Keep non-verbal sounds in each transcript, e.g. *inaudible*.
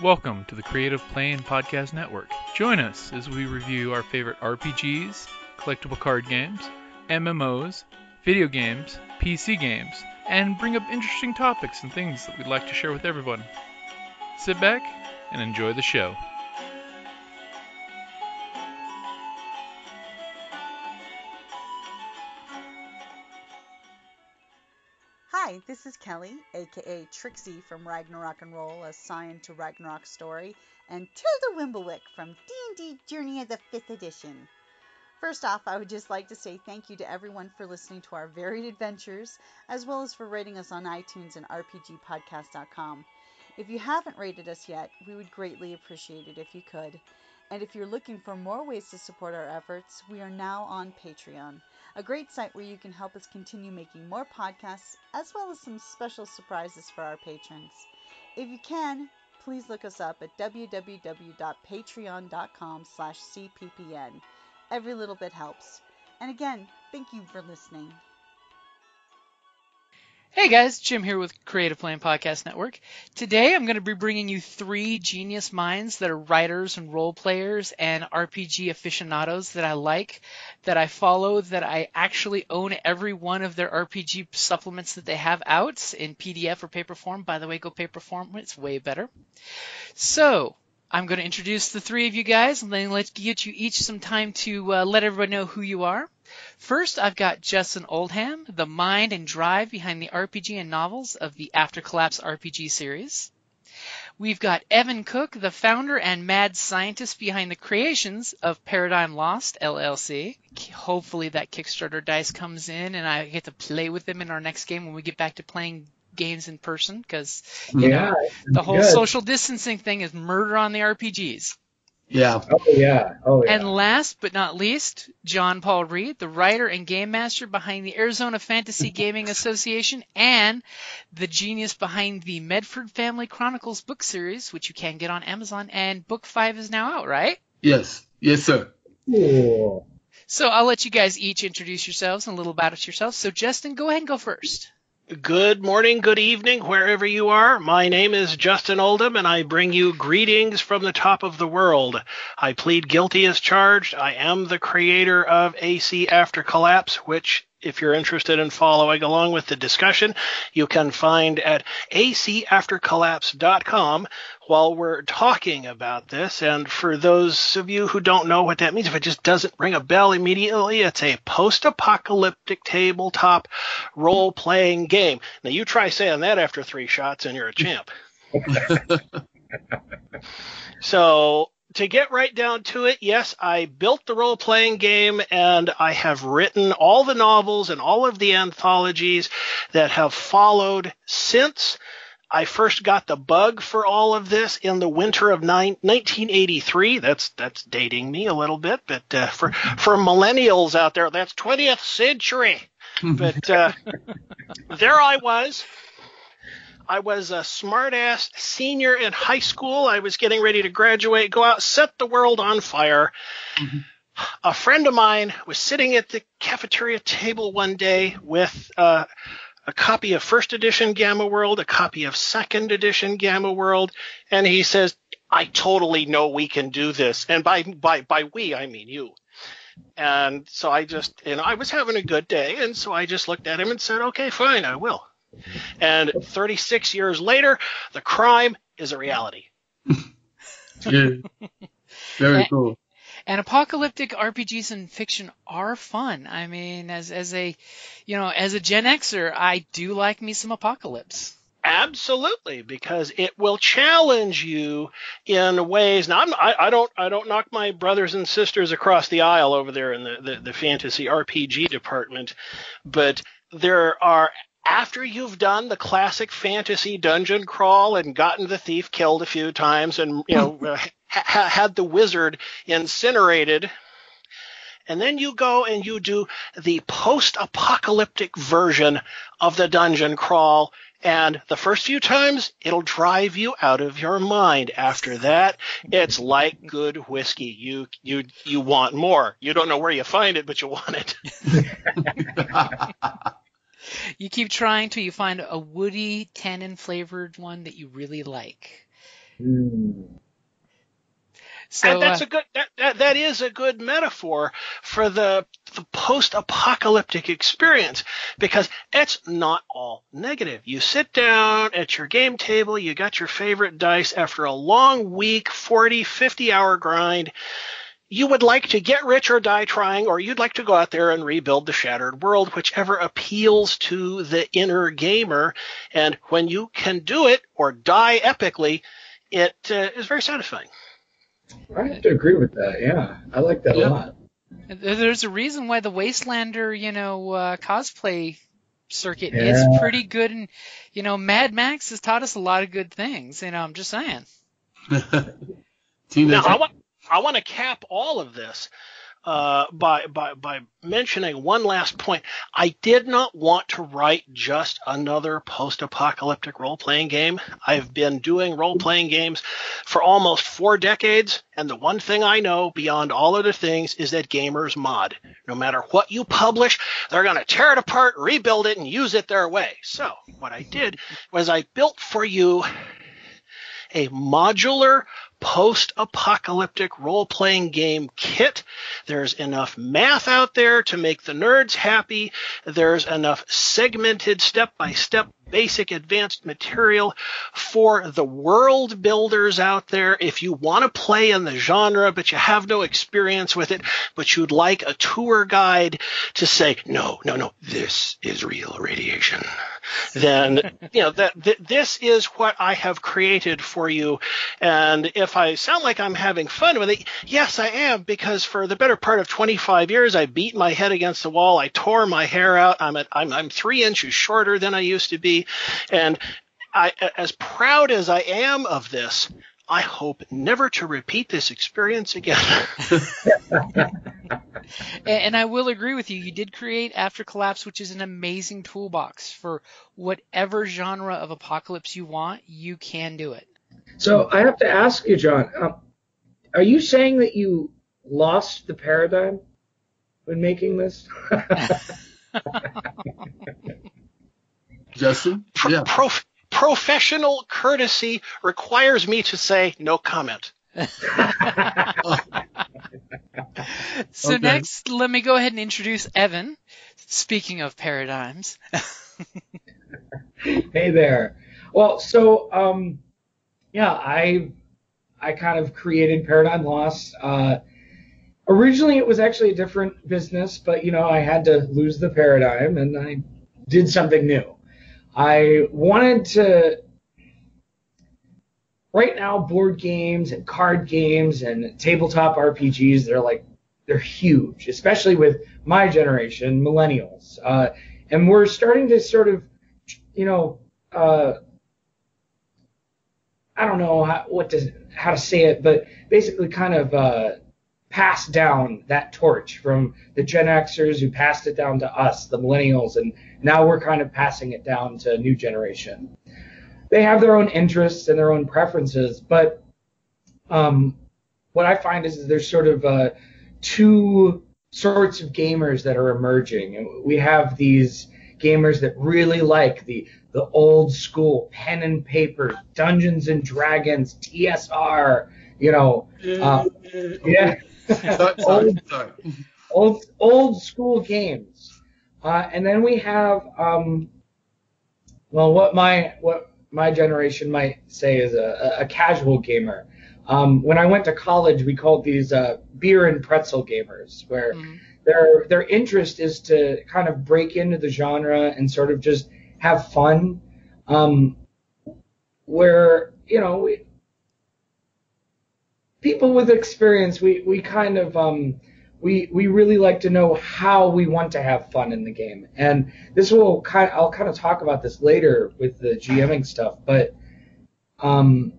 Welcome to the Creative Play and Podcast Network. Join us as we review our favorite RPGs, collectible card games, MMOs, video games, PC games, and bring up interesting topics and things that we'd like to share with everyone. Sit back and enjoy the show. This is Kelly, aka Trixie from Ragnarok and Roll, assigned to Ragnarok Story, and Tilda Wimblewick from D&D Journey of the 5th Edition. First off, I would just like to say thank you to everyone for listening to our varied adventures, as well as for rating us on iTunes and RPGpodcast.com. If you haven't rated us yet, we would greatly appreciate it if you could. And if you're looking for more ways to support our efforts, we are now on Patreon, a great site where you can help us continue making more podcasts, as well as some special surprises for our patrons. If you can, please look us up at www.patreon.com slash cppn. Every little bit helps. And again, thank you for listening. Hey guys, Jim here with Creative Play and Podcast Network. Today I'm going to be bringing you three genius minds that are writers and role players and RPG aficionados that I like, that I follow, that I actually own every one of their RPG supplements that they have out in PDF or paper form. By the way, go paper form, it's way better. So, I'm going to introduce the three of you guys and then let's get you each some time to uh, let everybody know who you are. First, I've got Justin Oldham, the mind and drive behind the RPG and novels of the After Collapse RPG series. We've got Evan Cook, the founder and mad scientist behind the creations of Paradigm Lost LLC. Hopefully that Kickstarter dice comes in and I get to play with them in our next game when we get back to playing games in person because you Yeah, know the whole good. social distancing thing is murder on the RPGs. Yeah. Oh yeah. Oh yeah. And last but not least, John Paul Ried, the writer and game master behind the Arizona Fantasy *laughs* Gaming Association and the genius behind the Medford Family Chronicles book series, which you can get on Amazon. And book five is now out, right? Yes, yes, sir. Cool. So I'll let you guys each introduce yourselves and a little about yourselves. So Justin, go ahead and go first. Good morning, good evening, wherever you are. My name is Justin Oldham, and I bring you greetings from the top of the world. I plead guilty as charged. I am the creator of AC After Collapse, which, if you're interested in following along with the discussion, you can find at acaftercollapse.com while we're talking about this. And for those of you who don't know what that means, if it just doesn't ring a bell immediately, it's a post apocalyptic tabletop role playing game. Now, you try saying that after three shots, and you're a champ. *laughs* so, to get right down to it, yes, I built the role playing game and I have written all the novels and all of the anthologies that have followed since. I first got the bug for all of this in the winter of nine, 1983. That's that's dating me a little bit, but uh, for for millennials out there, that's 20th century. *laughs* But uh, there I was. I was a smartass senior in high school. I was getting ready to graduate, go out, set the world on fire. A friend of mine was sitting at the cafeteria table one day with uh, a copy of first edition Gamma World, a copy of second edition Gamma World, and he says, "I totally know we can do this." And by by by we, I mean you. And so I just, you know, I was having a good day, and so I just looked at him and said, "Okay, fine, I will." And 36 years later, the crime is a reality. *laughs* Yeah. Very cool. And apocalyptic RPGs and fiction are fun. I mean, as as a, you know, as a Gen Xer, I do like me some apocalypse. Absolutely, because it will challenge you in ways. Now, I'm, I, I don't, I don't knock my brothers and sisters across the aisle over there in the, the, the fantasy RPG department, but there are after you've done the classic fantasy dungeon crawl and gotten the thief killed a few times and you know *laughs* uh, ha- had the wizard incinerated and then you go and you do the post-apocalyptic version of the dungeon crawl and the first few times it'll drive you out of your mind. After that it's like good whiskey. You you you want more. You don't know where you find it but you want it *laughs* *laughs* You keep trying till you find a woody tannin flavored one that you really like. Mm. So, and that's uh, a good that, that that is a good metaphor for the the post-apocalyptic experience because it's not all negative. You sit down at your game table, you got your favorite dice after a long week, 40, 50 hour grind. You would like to get rich or die trying, or you'd like to go out there and rebuild the shattered world, whichever appeals to the inner gamer. And when you can do it or die epically, it uh, is very satisfying. I have to agree with that. Yeah, I like that yeah. a lot. There's a reason why the Wastelander, you know, uh, cosplay circuit yeah. is pretty good, and you know, Mad Max has taught us a lot of good things. You know, I'm just saying. *laughs* now, I want I want to cap all of this uh, by, by, by mentioning one last point. I did not want to write just another post-apocalyptic role-playing game. I've been doing role-playing games for almost four decades, and the one thing I know beyond all other things is that gamers mod. No matter what you publish, they're going to tear it apart, rebuild it, and use it their way. So what I did was I built for you a modular post-apocalyptic role-playing game kit. There's enough math out there to make the nerds happy. There's enough segmented step-by-step basic advanced material for the world builders out there. If you want to play in the genre, but you have no experience with it, but you'd like a tour guide to say, no, no, no, this is real radiation, then, *laughs* you know, that, th- this is what I have created for you. And if I sound like I'm having fun with it, yes, I am, because for the better part of 25 years, I beat my head against the wall. I tore my hair out. I'm I'm, I'm three inches shorter than I used to be. And I, as proud as I am of this, I hope never to repeat this experience again. *laughs* and I will agree with you. You did create After Collapse, which is an amazing toolbox for whatever genre of apocalypse you want. You can do it. So I have to ask you, John. Um, are you saying that you lost the paradigm when making this? *laughs* *laughs* Justin? Pro- yeah. Prof- professional courtesy requires me to say no comment. *laughs* so okay. next, let me go ahead and introduce Evan. Speaking of paradigms. *laughs* hey there. Well, so um, yeah, I I kind of created Paradigm Lost. Uh, originally, it was actually a different business, but you know, I had to lose the paradigm, and I did something new. I wanted to. Right now, board games and card games and tabletop RPGs, they're like, they're huge, especially with my generation, millennials. Uh, and we're starting to sort of, you know, uh, I don't know how, what to, how to say it, but basically kind of uh, pass down that torch from the Gen Xers who passed it down to us, the millennials, and now we're kind of passing it down to a new generation. They have their own interests and their own preferences, but um, what I find is, is there's sort of uh, two sorts of gamers that are emerging. We have these gamers that really like the the old school pen and paper, Dungeons and Dragons, TSR, you know, uh, yeah, *laughs* old, old old school games. Uh, and then we have, um, well, what my what my generation might say is a, a casual gamer. Um, when I went to college, we called these uh, beer and pretzel gamers, where mm-hmm. their their interest is to kind of break into the genre and sort of just have fun. Um, where you know we, people with experience, we we kind of um, we we really like to know how we want to have fun in the game. And this will kind I'll kind of talk about this later with the GMing stuff, but um,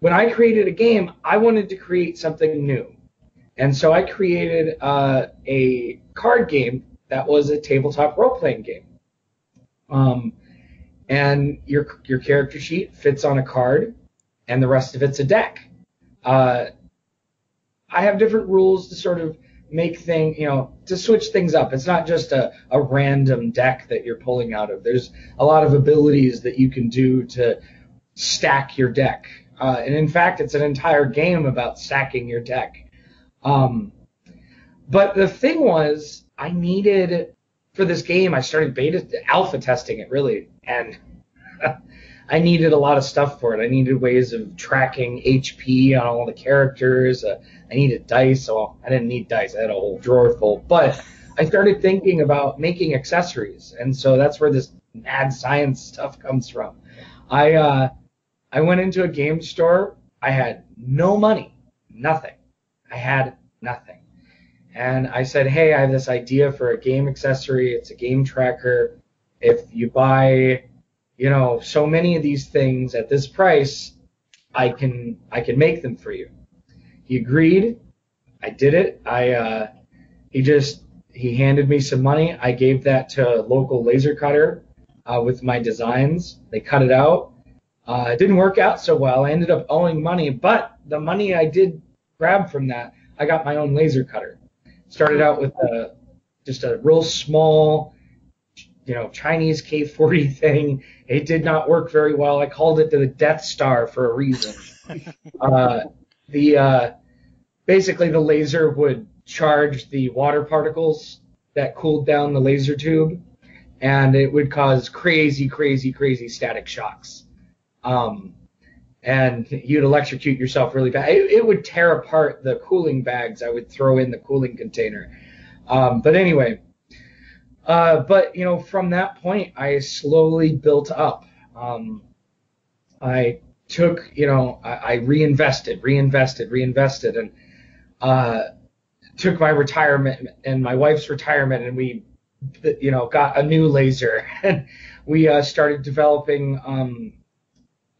when I created a game, I wanted to create something new. And so I created uh, a card game that was a tabletop role playing game. Um, and your your character sheet fits on a card, and the rest of it's a deck. Uh, I have different rules to sort of make things, you know, to switch things up. It's not just a, a random deck that you're pulling out of. There's a lot of abilities that you can do to stack your deck. uh, and in fact, it's an entire game about stacking your deck. Um, but the thing was, I needed for this game. I started beta alpha testing it really, and *laughs* I needed a lot of stuff for it. I needed ways of tracking HP on all the characters. Uh, I needed dice. Well, I didn't need dice. I had a whole drawer full. But I started thinking about making accessories, and so that's where this mad science stuff comes from. I uh, I went into a game store. I had no money, nothing. I had nothing. And I said, hey, I have this idea for a game accessory. It's a game tracker. If you buy, you know, so many of these things at this price, I can I can make them for you. He agreed. I did it. I uh, he just he handed me some money. I gave that to a local laser cutter uh, with my designs. They cut it out. Uh, it didn't work out so well. I ended up owing money, but the money I did grab from that, I got my own laser cutter. Started out with a, just a real small, you know, Chinese K40 *laughs* thing. It did not work very well. I called it the Death Star for a reason. *laughs* uh, the uh, basically the laser would charge the water particles that cooled down the laser tube, and it would cause crazy, crazy, crazy static shocks. Um, and you'd electrocute yourself really bad. It, it, would tear apart the cooling bags I would throw in the cooling container. Um, but anyway, uh, but you know, from that point, I slowly built up. Um, I took, you know, I, I, reinvested, reinvested, reinvested, and uh, took my retirement and my wife's retirement, and we, you know, got a new laser, *laughs* and we uh, started developing. Um,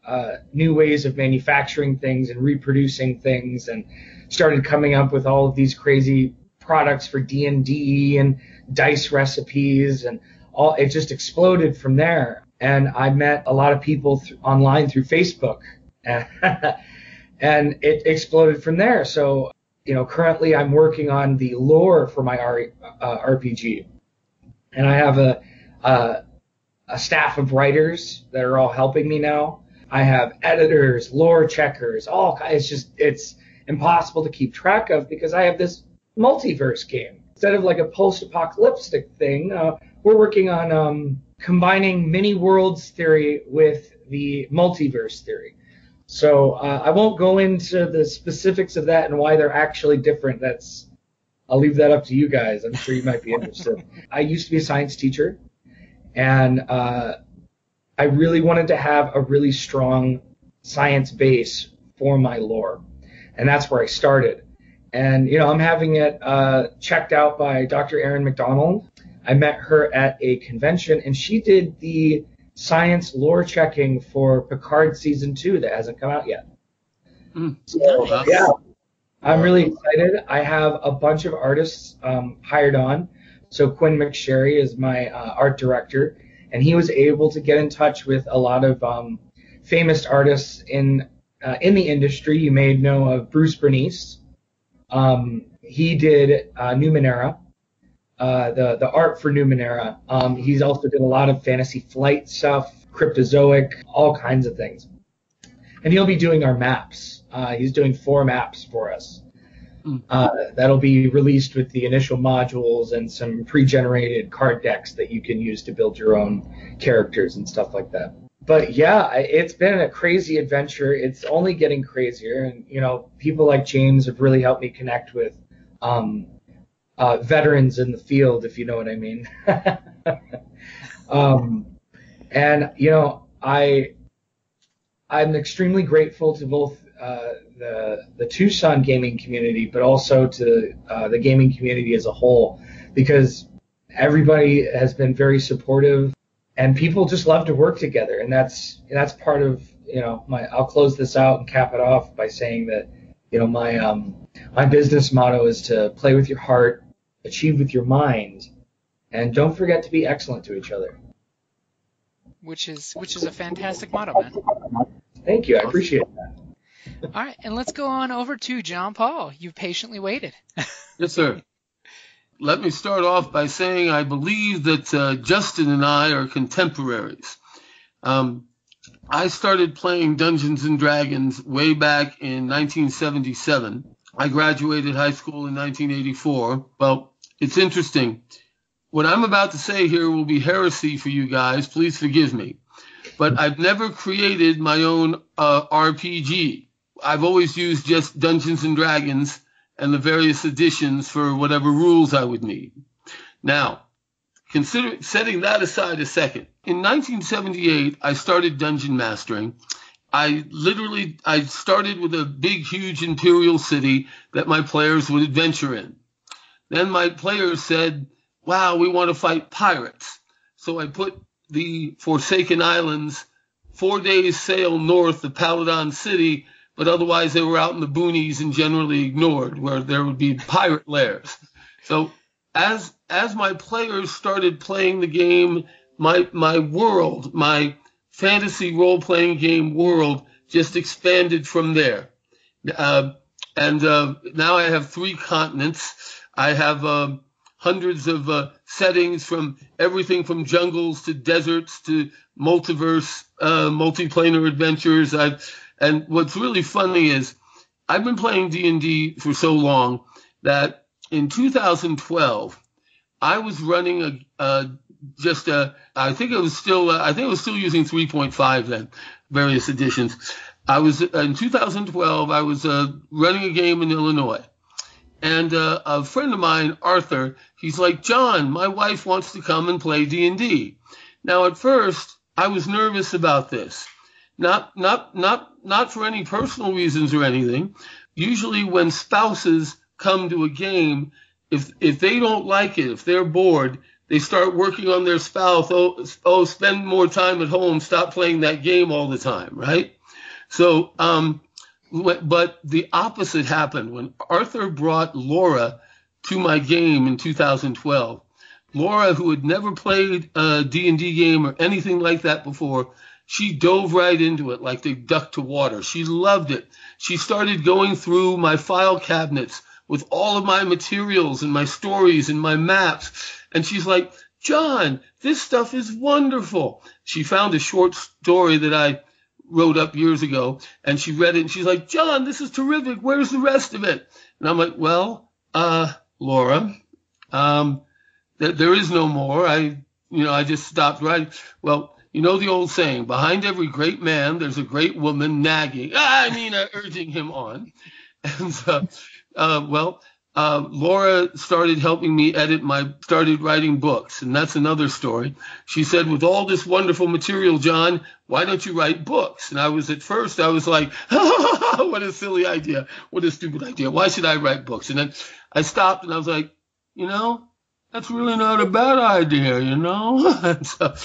uh, new ways of manufacturing things and reproducing things, and started coming up with all of these crazy products for D and D and dice recipes, and all. It just exploded from there. And I met a lot of people th- online through Facebook, *laughs* and it exploded from there. So, you know, currently I'm working on the lore for my R- uh, RPG, and I have a, a a staff of writers that are all helping me now I have editors, lore checkers, all it's just it's impossible to keep track of because I have this multiverse game. Instead of like a post-apocalyptic thing, uh, we're working on um, combining many worlds theory with the multiverse theory. So uh, I won't go into the specifics of that and why they're actually different. That's I'll leave that up to you guys. I'm sure you might be interested. *laughs* I used to be a science teacher, and uh, I really wanted to have a really strong science base for my lore. And that's where I started. And, you know, I'm having it uh, checked out by Dr. Erin Macdonald. I met her at a convention and she did the science lore checking for Picard season two that hasn't come out yet. Mm. So, yeah, I'm really excited. I have a bunch of artists um, hired on. So Quinn McSherry is my uh, art director and he was able to get in touch with a lot of um, famous artists in uh, in the industry. You may know of Bruce Brenneise. Um, he did uh, Numenera, uh, the the art for Numenera. Um, he's also did a lot of Fantasy Flight stuff, Cryptozoic, all kinds of things. And he'll be doing our maps. Uh, he's doing four maps for us. Hmm. Uh, that'll be released with the initial modules and some pre-generated card decks that you can use to build your own characters and stuff like that. But yeah, it's been a crazy adventure. It's only getting crazier, and you know, people like James have really helped me connect with um, uh, veterans in the field, if you know what I mean. *laughs* um, and you know, I I'm extremely grateful to both uh, the the Tucson gaming community, but also to uh, the gaming community as a whole, because everybody has been very supportive, and people just love to work together, and that's that's part of you know my. I'll close this out and cap it off by saying that you know my um my business motto is to play with your heart, achieve with your mind, and don't forget to be excellent to each other. Which is which is a fantastic motto, man. Thank you. I appreciate that. All right, and let's go on over to John Paul. You've patiently waited. yes, sir. Let me start off by saying I believe that uh, Justin and I are contemporaries. Um, I started playing Dungeons and Dragons way back in 1977. I graduated high school in 1984. Well, it's interesting. What I'm about to say here will be heresy for you guys. Please forgive me. But I've never created my own uh, RPG. I've always used just Dungeons and Dragons and the various editions for whatever rules I would need. Now, consider setting that aside a second. In 1978, I started dungeon mastering. I literally I started with a big, huge imperial city that my players would adventure in. Then my players said, "Wow, we want to fight pirates." So I put the Forsaken Islands four days sail north of Paladon City, but otherwise they were out in the boonies and generally ignored, where there would be pirate lairs. So as as my players started playing the game, my my world, my fantasy role playing game world, just expanded from there. Uh, and uh, now I have three continents. I have uh, hundreds of uh, settings from everything from jungles to deserts to multiverse, uh, multiplanar adventures. I've, and what's really funny is I've been playing D&D for so long that in 2012, I was running a, a just a, I think it was still, uh, I think it was still using 3.5 then, various editions. I was in 2012. I was uh, running a game in Illinois, and uh, a friend of mine, Arthur, he's like, John, my wife wants to come and play D and D. Now, at first, I was nervous about this, not not not not for any personal reasons or anything. Usually, when spouses come to a game, if if they don't like it, if they're bored, they start working on their spouse. Oh, oh, spend more time at home. Stop playing that game all the time, right? So, um, but the opposite happened when Arthur brought Laura to my game in 2012. Laura, who had never played a D&D game or anything like that before, she dove right into it like they duck to water. She loved it. She started going through my file cabinets with all of my materials and my stories and my maps. And she's like, John, this stuff is wonderful. She found a short story that I wrote up years ago and she read it and she's like, John, this is terrific. Where's the rest of it? And I'm like, well, uh, Laura, um, th- there is no more. I, you know, I just stopped writing. Well, you know the old saying, behind every great man, there's a great woman nagging, I mean, uh, urging him on. *laughs* And, uh, uh, well, uh, Laura started helping me edit my, started writing books, and that's another story. She said, with all this wonderful material, John, why don't you write books? And I was at first, I was like, *laughs* what a silly idea. What a stupid idea. Why should I write books? And then I stopped and I was like, you know, that's really not a bad idea, you know? *laughs* so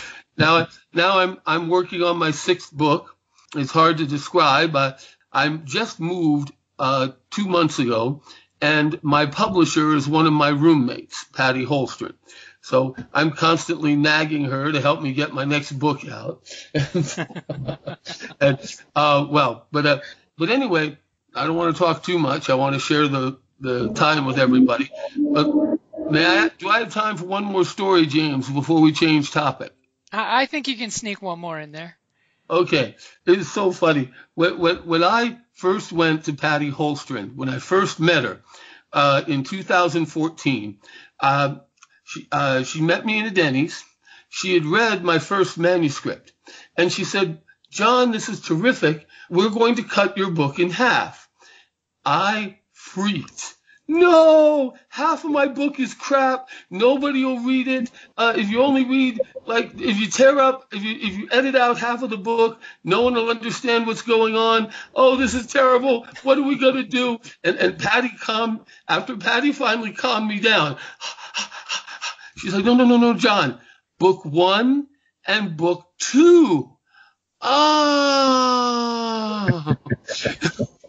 now, now I'm, I'm working on my sixth book. It's hard to describe. I, I'm just moved uh, two months ago, and my publisher is one of my roommates, Patty Holstrom. So I'm constantly nagging her to help me get my next book out. *laughs* and uh, well, but uh, but anyway, I don't want to talk too much. I want to share the the time with everybody. But may I? Do I have time for one more story, James, before we change topic? I, I think you can sneak one more in there. Okay, it's so funny. When, when, when I first went to Patty Holstrom, when I first met her uh, in 2014, uh, she, uh, she met me in a Denny's. She had read my first manuscript, and she said, "John, this is terrific. We're going to cut your book in half." I freaked no, half of my book is crap. Nobody will read it. Uh, if you only read, like, if you tear up, if you if you edit out half of the book, no one will understand what's going on. Oh, this is terrible. What are we gonna do? And and Patty calmed after Patty finally calmed me down. *laughs* She's like, no, no, no, no, John. Book one and book two. Ah. *laughs*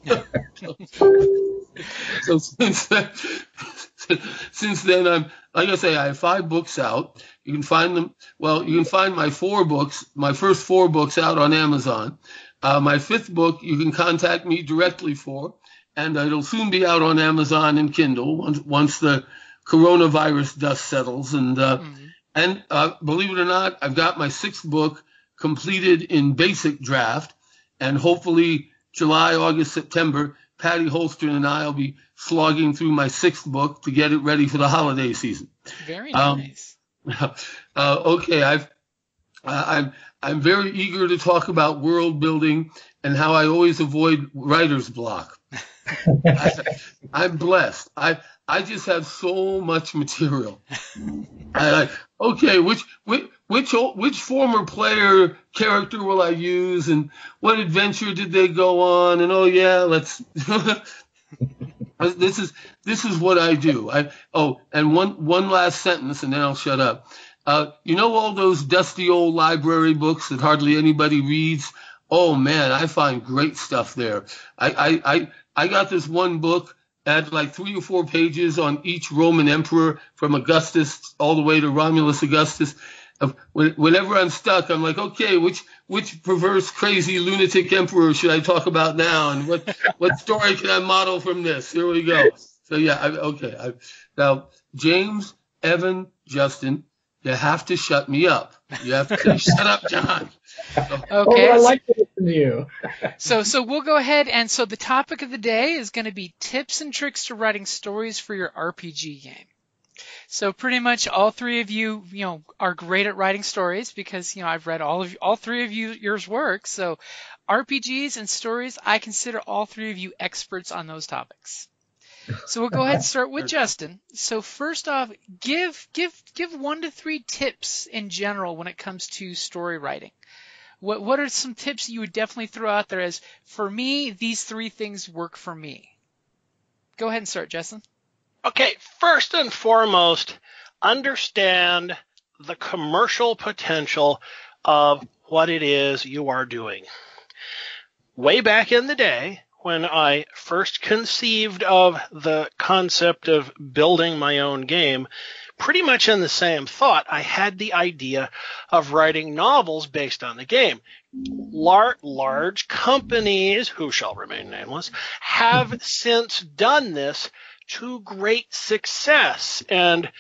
so since then, since then, I'm like I say, I have five books out. You can find them. Well, you can find my four books, my first four books out on Amazon. Uh, my fifth book, you can contact me directly for, and it'll soon be out on Amazon and Kindle once once the coronavirus dust settles. And uh, mm-hmm. and uh, believe it or not, I've got my sixth book completed in basic draft, and hopefully July, August, September, Patty Holstern and I will be slogging through my sixth book to get it ready for the holiday season. Very nice. Um, *laughs* uh, okay, I've uh, I'm I'm very eager to talk about world building and how I always avoid writer's block. *laughs* I, am blessed. I I just have so much material. *laughs* I like okay, which which which which former player character will I use, and what adventure did they go on, and oh yeah, let's. *laughs* this is this is what I do. I oh, and one one last sentence, and then I'll shut up. Uh, you know all those dusty old library books that hardly anybody reads. Oh man, I find great stuff there. I I I, I got this one book had like three or four pages on each Roman emperor from Augustus all the way to Romulus Augustus. Whenever I'm stuck, I'm like, okay, which which perverse, crazy, lunatic emperor should I talk about now, and what what story can I model from this? Here we go. So yeah, I, okay. I, now James, Evan, Justin, you have to shut me up. You have to *laughs* shut up, John. Okay. Oh, I like to listen to you. so, so we'll go ahead and so the topic of the day is going to be tips and tricks to writing stories for your RPG game. So pretty much all three of you, you know, are great at writing stories because you know I've read all of all three of you yours work. So RPGs and stories, I consider all three of you experts on those topics. So we'll go ahead and start with *laughs* Justin. So first off, give give give one to three tips in general when it comes to story writing. What what are some tips you would definitely throw out there as for me, these three things work for me? Go ahead and start, Justin. Okay, first and foremost, understand the commercial potential of what it is you are doing. Way back in the day, when I first conceived of the concept of building my own game, pretty much in the same thought, I had the idea of writing novels based on the game. Lar- large companies, who shall remain nameless, have since done this to great success. And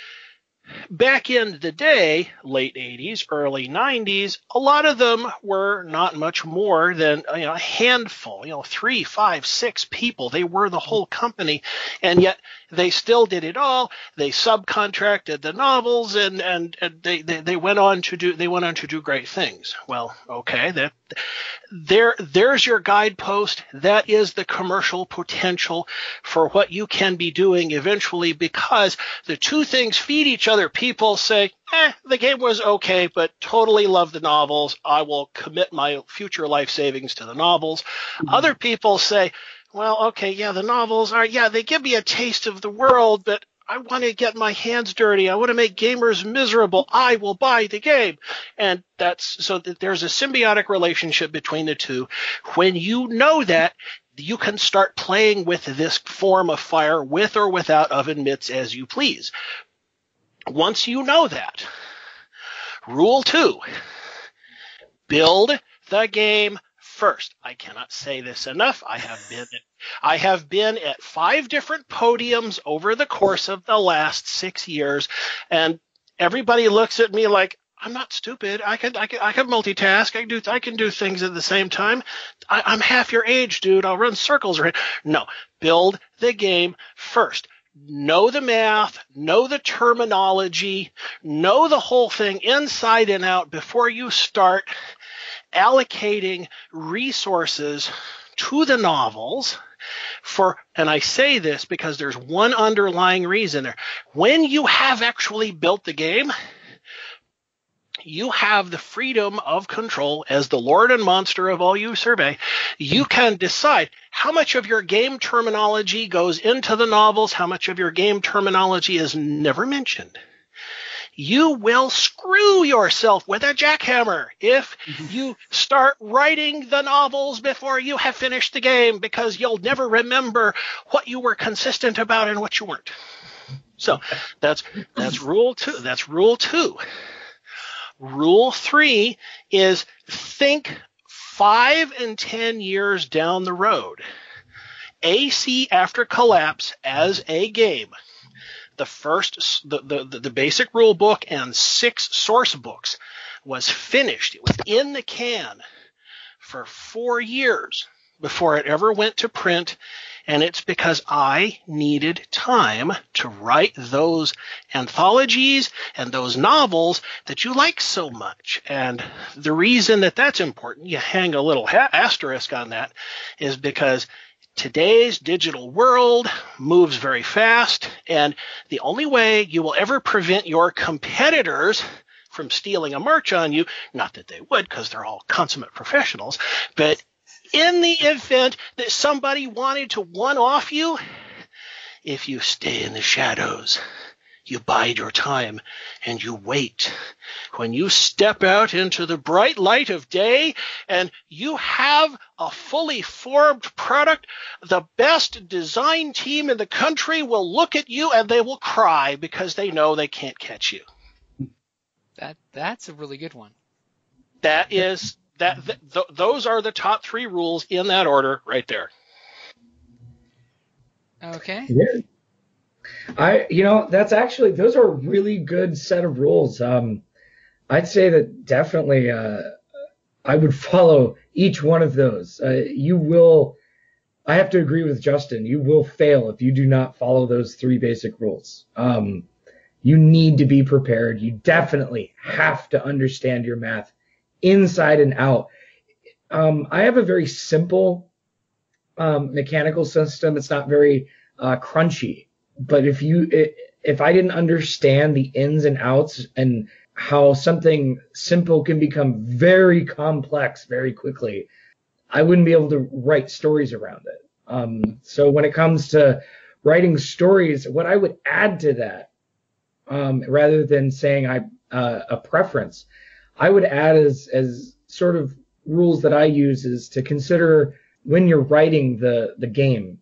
back in the day, late 80s, early 90s, a lot of them were not much more than you know, a handful, you know, three, five, six people. They were the whole company, and yet they still did it all. They subcontracted the novels, and and, and they, they they went on to do they went on to do great things. Well, okay, that there there's your guidepost. That is the commercial potential for what you can be doing eventually, because the two things feed each other. People say, eh, the game was okay, but totally love the novels. I will commit my future life savings to the novels. Mm-hmm. Other people say, well, okay, yeah, the novels are, yeah, they give me a taste of the world, but I want to get my hands dirty. I want to make gamers miserable. I will buy the game. And that's so that there's a symbiotic relationship between the two. When you know that, you can start playing with this form of fire with or without oven mitts as you please. Once you know that, rule two, build the game first. I cannot say this enough. I have been at, I have been at five different podiums over the course of the last six years, and everybody looks at me like I'm not stupid. I can I can I can multitask. I can do I can do things at the same time. I, am half your age, dude. I'll run circles around. No, build the game first. Know the math, know the terminology, know the whole thing inside and out before you start allocating resources to the novels for, and I say this because there's one underlying reason there. When you have actually built the game, you have the freedom of control as the lord and monster of all you survey. You can decide how much of your game terminology goes into the novels, how much of your game terminology is never mentioned you will screw yourself with a jackhammer if *laughs* you start writing the novels before you have finished the game because you'll never remember what you were consistent about and what you weren't. So that's that's rule 2. That's rule 2. Rule 3 is think 5 and 10 years down the road. AC after collapse as a game the first the, the, the basic rule book and six source books was finished. It was in the can for four years before it ever went to print. And it's because I needed time to write those anthologies and those novels that you like so much. And the reason that that's important, you hang a little ha- asterisk on that, is because today's digital world moves very fast. And the only way you will ever prevent your competitors from stealing a march on you, not that they would because they're all consummate professionals, but in the event that somebody wanted to one off you, if you stay in the shadows, you bide your time and you wait. When you step out into the bright light of day and you have a fully formed product, the best design team in the country will look at you and they will cry because they know they can't catch you. That that's a really good one. That is that th- th- those are the top three rules in that order right there. Okay. Yeah. I, you know, that's actually those are a really good set of rules. Um, I'd say that definitely, uh, I would *laughs* follow each one of those. Uh, you will, I have to agree with Justin. You will fail if you do not follow those three basic rules. Um, you need to be prepared. You definitely have to understand your math inside and out. Um, I have a very simple um, mechanical system. It's not very uh, crunchy, but if you if I didn't understand the ins and outs and how something simple can become very complex very quickly, I wouldn't be able to write stories around it. Um, so when it comes to writing stories, what I would add to that, um, rather than saying I uh, a preference, I would add as as sort of rules that I use is to consider when you're writing the the game.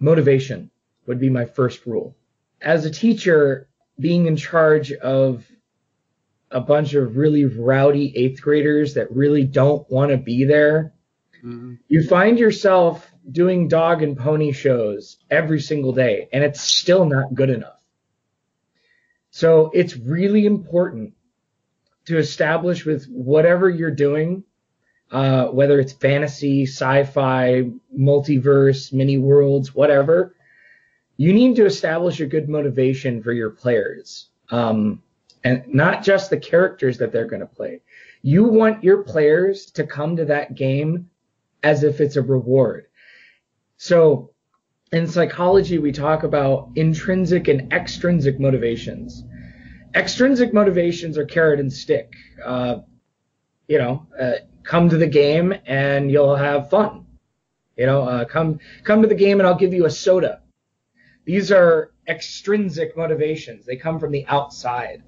Motivation would be my first rule. As a teacher, being in charge of a bunch of really rowdy eighth graders that really don't want to be there, mm-hmm. you find yourself doing dog and pony shows every single day, and it's still not good enough. So it's really important to establish with whatever you're doing, uh, whether it's fantasy, sci-fi, multiverse, many worlds, whatever, you need to establish a good motivation for your players. Um, and not just the characters that they're going to play. You want your players to come to that game as if it's a reward. So in psychology, we talk about intrinsic and extrinsic motivations extrinsic motivations are carrot and stick. Uh, you know, uh, come to the game and you'll have fun. You know, uh, come come to the game and I'll give you a soda. These are extrinsic motivations. They come from the outside.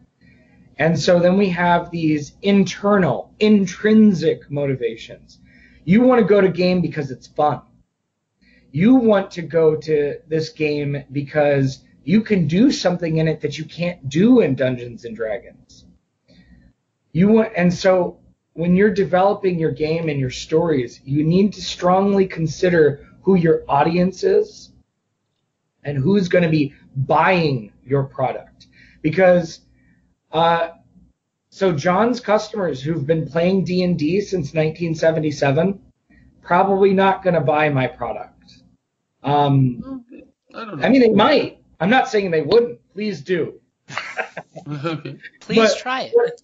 And so then we have these internal, intrinsic motivations. You want to go to game because it's fun. You want to go to this game because you can do something in it that you can't do in Dungeons and Dragons. You want, and so when you're developing your game and your stories, you need to strongly consider who your audience is and who's going to be buying your product. Because, uh, so John's customers who've been playing D&D since 1977 probably not going to buy my product. Um, I, I mean, they might, I'm not saying they wouldn't. Please do. *laughs* Please but, try it.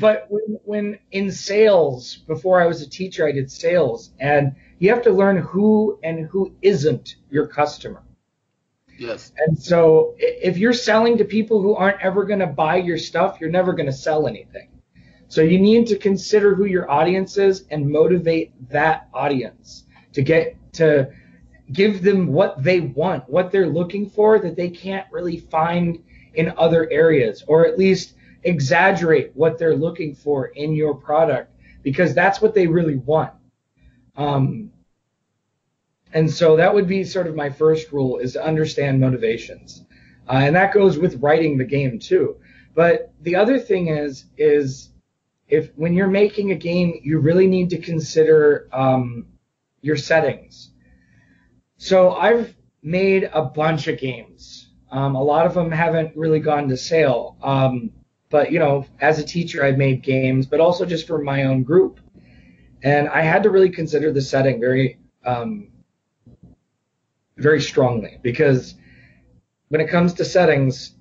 But when, when in sales, before I was a teacher, I did sales, and you have to learn who and who isn't your customer. Yes. And so if you're selling to people who aren't ever going to buy your stuff, you're never going to sell anything. So you need to consider who your audience is and motivate that audience to get to give them what they want, what they're looking for that they can't really find in other areas, or at least exaggerate what they're looking for in your product because that's what they really want. Um, and so that would be sort of my first rule is to understand motivations. Uh, and that goes with writing the game too. But the other thing is, is if when you're making a game, you really need to consider um, your settings. So I've made a bunch of games. Um, a lot of them haven't really gone to sale. Um, but you know, as a teacher, I've made games, but also just for my own group. And I had to really consider the setting very, um, very strongly because when it comes to settings,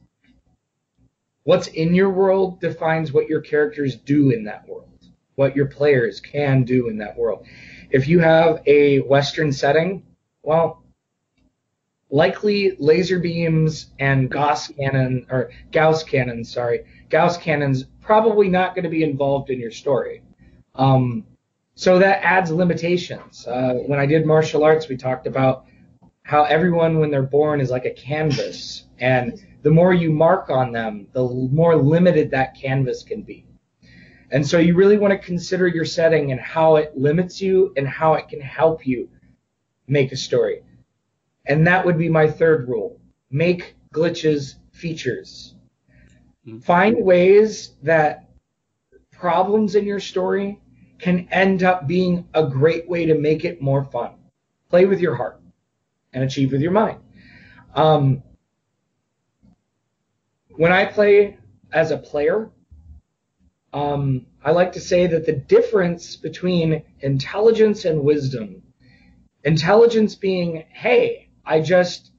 what's in your world defines what your characters do in that world, what your players can do in that world. If you have a Western setting, well, likely laser beams and Gauss cannon or Gauss cannons, sorry, Gauss cannons probably not going to be involved in your story. Um, so that adds limitations. Uh, when I did martial arts, we talked about how everyone when they're born is like a canvas, and the more you mark on them, the more limited that canvas can be. And so you really want to consider your setting and how it limits you and how it can help you make a story. And that would be my third rule. Make glitches features. Mm-hmm. Find ways that problems in your story can end up being a great way to make it more fun. Play with your heart and achieve with your mind. Um, when I play as a player, um, I like to say that the difference between intelligence and wisdom, intelligence being, hey, I just,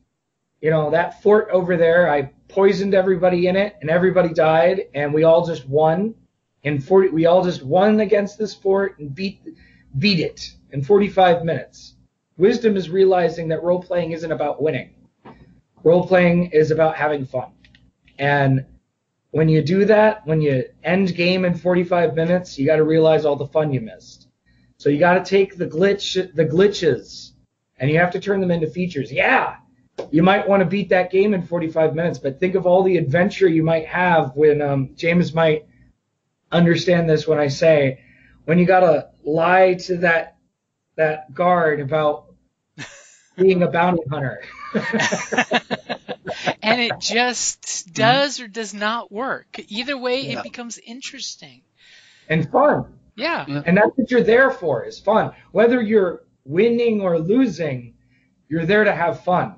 you know, that fort over there, I poisoned everybody in it and everybody died and we all just won. In 40, we all just won against this fort and beat, beat it in 45 minutes. Wisdom is realizing that role playing isn't about winning. Role playing is about having fun. And when you do that, when you end game in 45 minutes, you got to realize all the fun you missed. So you got to take the glitch, the glitches and you have to turn them into features. Yeah, you might want to beat that game in 45 minutes, but think of all the adventure you might have when um, James might understand this when I say when you got to lie to that that guard about being a bounty hunter. *laughs* and it just does or does not work. Either way, yeah. it becomes interesting and fun. Yeah. And that's what you're there for is fun. Whether you're winning or losing, you're there to have fun.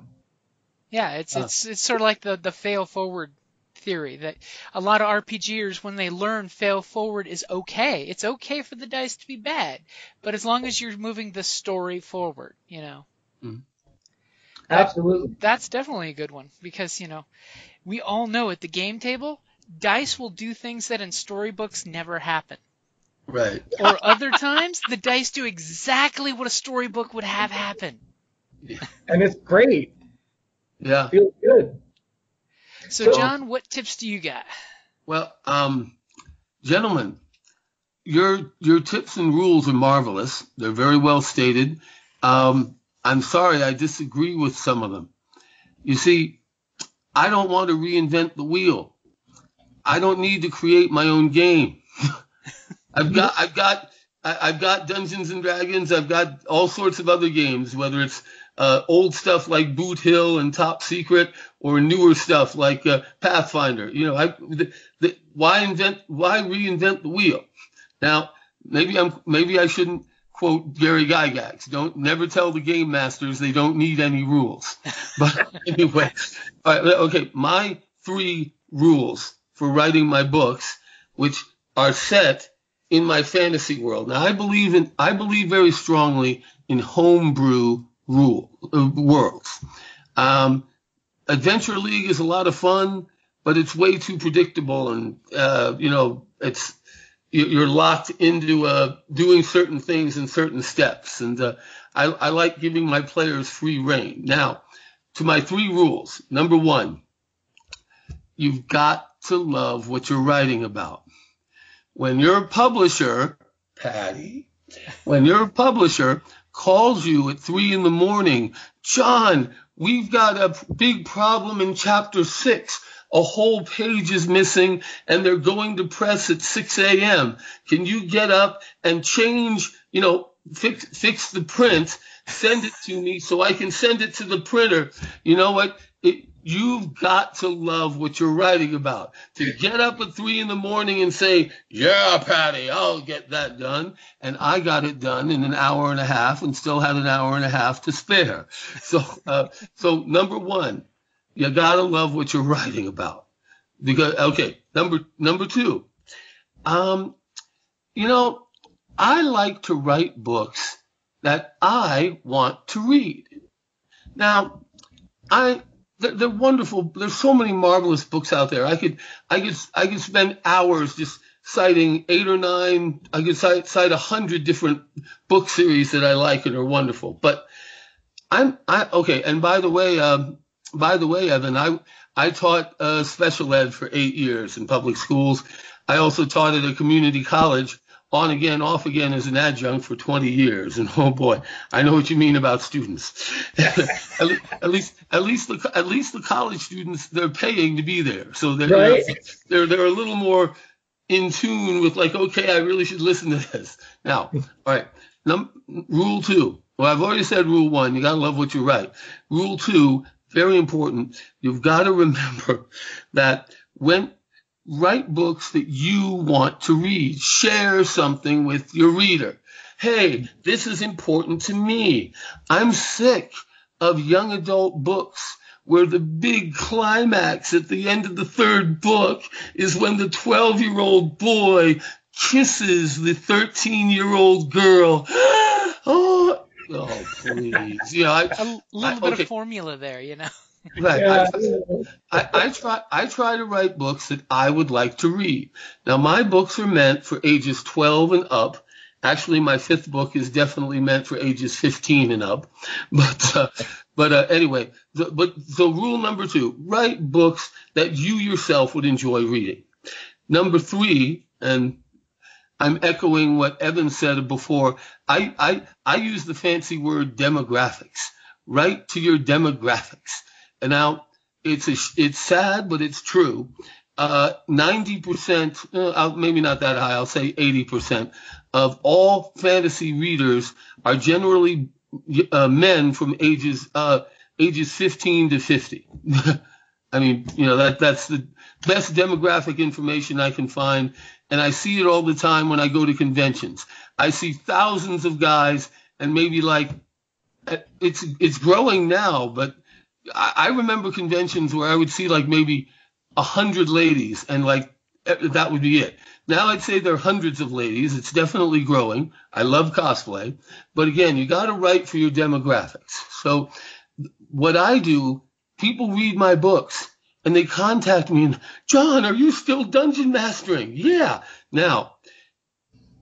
Yeah, it's uh. it's it's sort of like the the fail forward theory that a lot of RPGers when they learn fail forward is okay. It's okay for the dice to be bad, but as long as you're moving the story forward, you know. Mm. Absolutely. That's definitely a good one because, you know, we all know at the game table, dice will do things that in storybooks never happen. Right. Or other times, the dice do exactly what a storybook would have happen. And it's great. Yeah. Feels good. So, so, John, what tips do you got? Well, um, gentlemen, your your tips and rules are marvelous. They're very well stated. Um, I'm sorry, I disagree with some of them. You see, I don't want to reinvent the wheel. I don't need to create my own game. *laughs* I've got I've got I've got Dungeons and Dragons. I've got all sorts of other games, whether it's uh, old stuff like Boot Hill and Top Secret, or newer stuff like uh, Pathfinder. You know, I, the, the, why invent? Why reinvent the wheel? Now, maybe I'm maybe I shouldn't quote Gary Gygax. Don't never tell the game masters they don't need any rules. *laughs* But anyway, okay, my three rules for writing my books, which are set in my fantasy world. Now, I believe in I believe very strongly in homebrew rule uh, worlds. Um, Adventure League is a lot of fun, but it's way too predictable, and uh, you know it's you're locked into uh, doing certain things in certain steps, and uh, I, I like giving my players free rein. Now, to my three rules. Number one, you've got to love what you're writing about. When your publisher, Patty, when your publisher calls you at three in the morning, John, we've got a big problem in chapter six. A whole page is missing and they're going to press at 6 a.m. Can you get up and change, you know, fix, fix the print, send it to me so I can send it to the printer? You know what? It, You've got to love what you're writing about. To get up at three in the morning and say, yeah, Patty, I'll get that done. And I got it done in an hour and a half and still had an hour and a half to spare. *laughs* So, uh, so number one, you gotta love what you're writing about. Because, okay, Number number two, um, you know, I like to write books that I want to read. Now, I they're, wonderful. There's so many marvelous books out there. I could I could I could spend hours just citing eight or nine. I could cite cite a hundred different book series that I like and are wonderful. But I'm I okay. And by the way, um, by the way, Evan, I I taught uh, special ed for eight years in public schools. I also taught at a community college on again, off again as an adjunct for 20 years. And oh boy, I know what you mean about students. *laughs* at, least, at least, at least the at least the college students they're paying to be there, so they're Right. they're they're a little more in tune with like, okay, I really should listen to this. Now, all right, num- rule two. Well, I've already said rule one. You gotta love what you write. Rule two, very important. You've got to remember that when write books that you want to read. Share something with your reader. Hey, this is important to me. I'm sick of young adult books where the big climax at the end of the third book is when the 12 year old boy kisses the 13 year old girl. *gasps* oh, oh, please. You know, I, A little I- bit okay. of formula there, you know. *laughs* right. Yeah. I, I, I try I try to write books that I would like to read. Now my books are meant for ages 12 and up. Actually, my fifth book is definitely meant for ages 15 and up. *laughs* But uh, but uh, anyway, the, but so rule number two: write books that you yourself would enjoy reading. Number three, and I'm echoing what Evan said before. I I I use the fancy word demographics. Write to your demographics. Now it's a, it's sad, but it's true. Uh, 90%, uh, maybe not that high, I'll say 80% of all fantasy readers are generally uh, men from ages, uh, ages 15 to 50. *laughs* I mean, you know, that, that's the best demographic information I can find. And I see it all the time when I go to conventions. I see thousands of guys and maybe like, uh, it's, it's growing now, but I, remember conventions where I would see like maybe a hundred ladies and like that would be it. Now I'd say there are hundreds of ladies. It's definitely growing. I love cosplay, but again, you got to write for your demographics. So what I do, people read my books and they contact me and John, are you still dungeon mastering? Yeah. Now,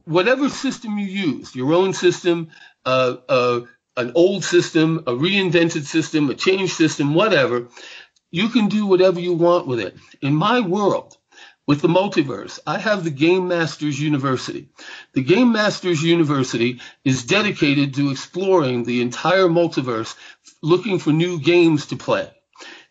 whatever system you use, your own system, uh, uh, an old system, a reinvented system, a changed system, whatever, you can do whatever you want with it. In my world, with the multiverse, I have the Game Masters University. The Game Masters University is dedicated to exploring the entire multiverse, looking for new games to play.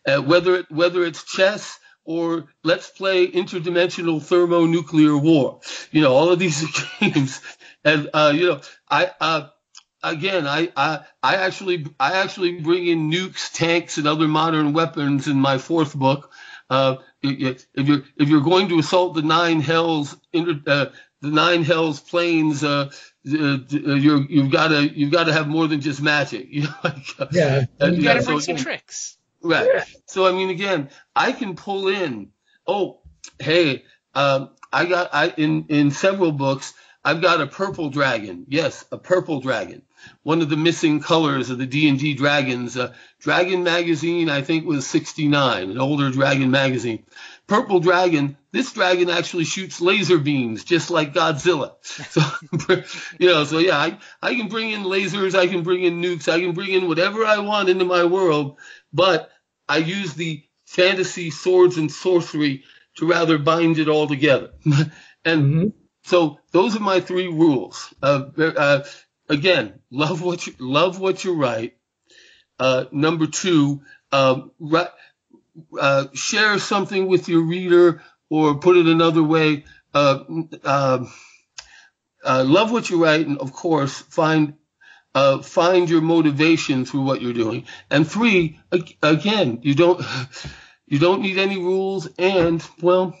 Uh, whether it, whether it's chess or let's play interdimensional thermonuclear war, you know, all of these *laughs* games. And uh, you know, I uh, again, I, I I actually I actually bring in nukes, tanks, and other modern weapons in my fourth book. Uh, if you're if you're going to assault the nine hells, inter, uh, the nine hells planes, uh, uh, you're you've got to you've got to have more than just magic. *laughs* You know, like, uh, Yeah. uh, You yeah, gotta so bring some again- tricks. Right. Yeah. So I mean, again, I can pull in. Oh, hey, um, I got I in in several books. I've got a purple dragon. Yes, a purple dragon. One of the missing colors of the D and D dragons. Uh, Dragon magazine, I think, was '69, an older Dragon magazine. Purple dragon. This dragon actually shoots laser beams, just like Godzilla. *laughs* So, you know, so yeah, I, I can bring in lasers, I can bring in nukes, I can bring in whatever I want into my world but I use the fantasy swords and sorcery to rather bind it all together. *laughs* and Mhm. so those are my three rules. Uh, uh, again, love what you love what you write. Uh, number two, um, uh, share something with your reader, or put it another way, uh, uh, uh, love what you write, and of course, find uh, find your motivation through what you're doing. And three, ag- again, you don't *laughs* you don't need any rules, and well,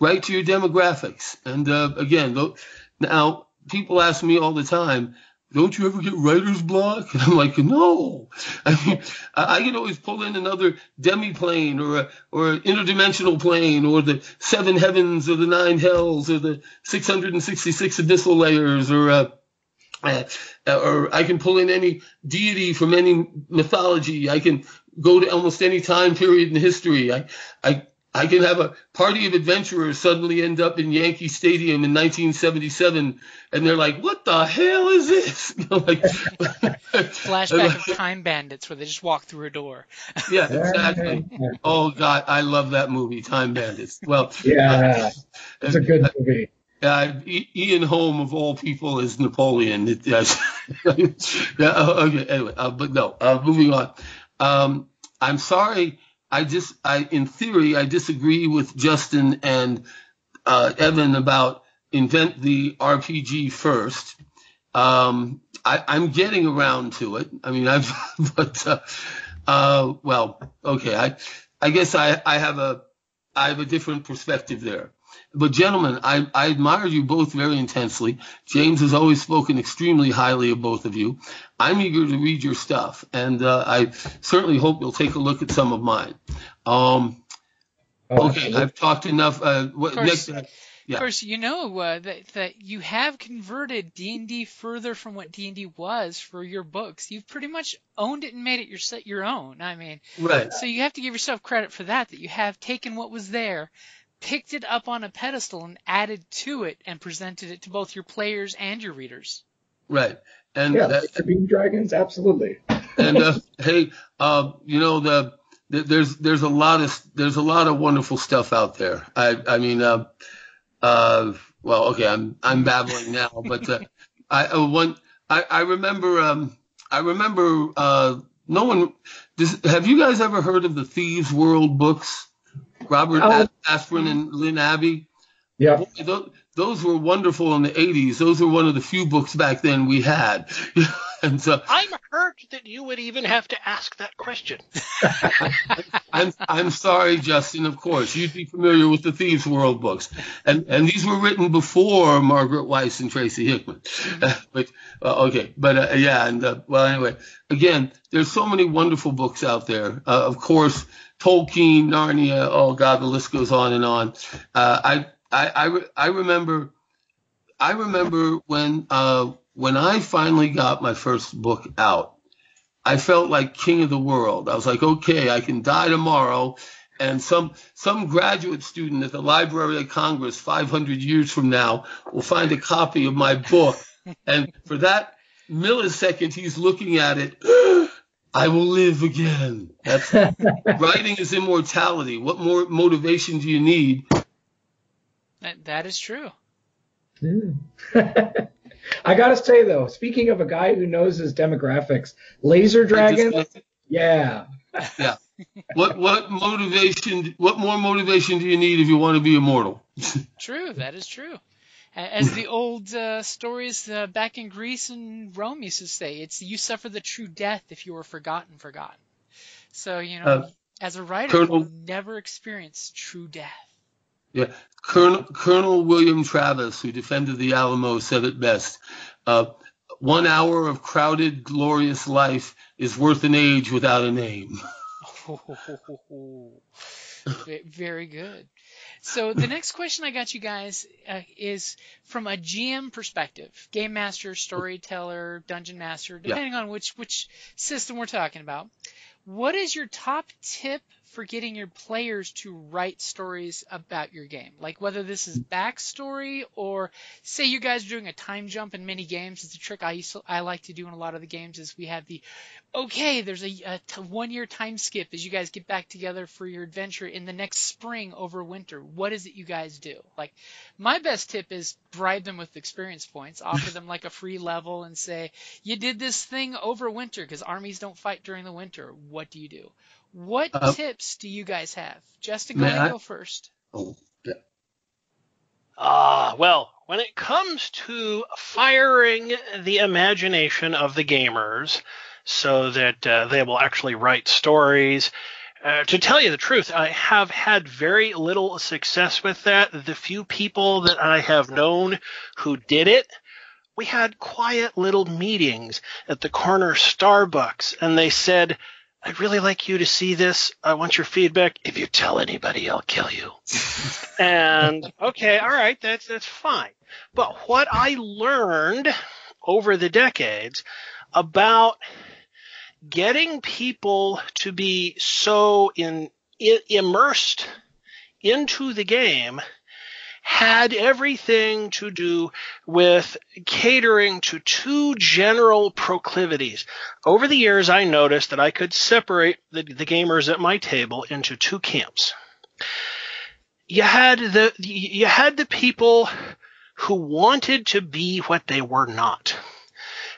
write to your demographics. And again, now people ask me all the time, don't you ever get writer's block? *laughs* And I'm like, no. I mean, I, can always pull in another demi-plane or a, or an interdimensional plane or the seven heavens or the nine hells or the 666 abyssal layers or uh, uh, or I can pull in any deity from any mythology. I can go to almost any time period in history. I, I, I can have a party of adventurers suddenly end up in Yankee Stadium in 1977, and they're like, "What the hell is this?" *laughs* like, Flashback of *laughs* Time Bandits, where they just walk through a door. yeah, exactly. *laughs* Oh God, I love that movie, Time Bandits. Well, Yeah, it's a good movie. Uh, Ian Holm of all people is Napoleon. It, yes. yeah, okay. Anyway, uh, but no. Uh, moving on. Um, I'm sorry. I just, I in theory, I disagree with Justin and uh, Evan about invent the RPG first. Um, I, I'm getting around to it. I mean, I've, *laughs* but uh, uh, well, okay. I, I guess I, I have a, I have a different perspective there. But gentlemen, I, I admire you both very intensely. James has always spoken extremely highly of both of you. I'm eager to read your stuff, and uh, I certainly hope you'll take a look at some of mine. Um, Oh, okay, I've talked enough. Uh, what, Of course. next, Yeah. Of course, you know uh, that that you have converted D and D further from what D and D was for your books. You've pretty much owned it and made it your set your own. I mean, right. so you have to give yourself credit for that. That you have taken what was there, picked it up on a pedestal, and added to it and presented it to both your players and your readers. Right. And yeah, uh, the Beam Dragons, absolutely. and uh, hey, uh, you know the, the there's there's a lot of there's a lot of wonderful stuff out there. I I mean, uh, uh, well, okay, I'm I'm babbling now, *laughs* but uh, I uh, one I I remember um I remember uh no one does, have you guys ever heard of the Thieves World books? Robert Oh. Asprin and Lynn Abbey. Yeah. Boy, tho- those were wonderful in the 80s. Those were one of the few books back then we had. *laughs* and so I'm hurt that you would even have to ask that question. *laughs* I'm I'm sorry, Justin. Of course, you'd be familiar with the Thieves World books, and and these were written before Margaret Weis and Tracy Hickman. *laughs* but uh, okay, but uh, yeah, and uh, well, anyway, again, there's so many wonderful books out there. Uh, of course, Tolkien, Narnia. Oh God, the list goes on and on. Uh, I I I, re- I remember I remember when uh, when I finally got my first book out. I felt like king of the world. I was like, okay, I can die tomorrow. And some some graduate student at the Library of Congress 500 years from now will find a copy of my book. *laughs* and for that millisecond, he's looking at it. I will live again. That's *laughs* writing is immortality. What more motivation do you need? That, that is true. *laughs* I gotta say though, speaking of a guy who knows his demographics, Laser Dragon, yeah, yeah. What what motivation? What more motivation do you need if you want to be immortal? *laughs* True, that is true. As the old uh, stories uh, back in Greece and Rome used to say, it's you suffer the true death if you are forgotten, forgotten. So you know, Uh, as a writer, Colonel- you'll never experience true death. Yeah, Colonel Colonel William Travis, who defended the Alamo, said it best. Uh, one hour of crowded, glorious life is worth an age without a name. *laughs* Ve- Very good. So the next question I got you guys uh, is from a GM perspective, game master, storyteller, dungeon master, depending on which which system we're talking about. What is your top tip for getting your players to write stories about your game? Like whether this is backstory or say you guys are doing a time jump in many games. It's a trick I used to, I like to do in a lot of the games is we have the okay, there's a, a t- one year time skip as you guys get back together for your adventure in the next spring over winter. What is it you guys do? Like, my best tip is bribe them with experience points, offer them like a free level, and say, you did this thing over winter because armies don't fight during the winter. What do you do? What Uh, tips do you guys have? Justin, go may ahead I? go first. Oh, yeah. Ah, well, when it comes to firing the imagination of the gamers so that uh, they will actually write stories, uh, to tell you the truth, I have had very little success with that. The few people that I have known who did it we had quiet little meetings at the corner Starbucks, and they said, I'd really like you to see this. I want your feedback. If you tell anybody, I'll kill you. *laughs* and okay, all right, that's that's fine. But what I learned over the decades about getting people to be so in, in immersed into the game had everything to do with catering to two general proclivities. Over the years, I noticed that I could separate the, the gamers at my table into two camps. You had the you had the people who wanted to be what they were not.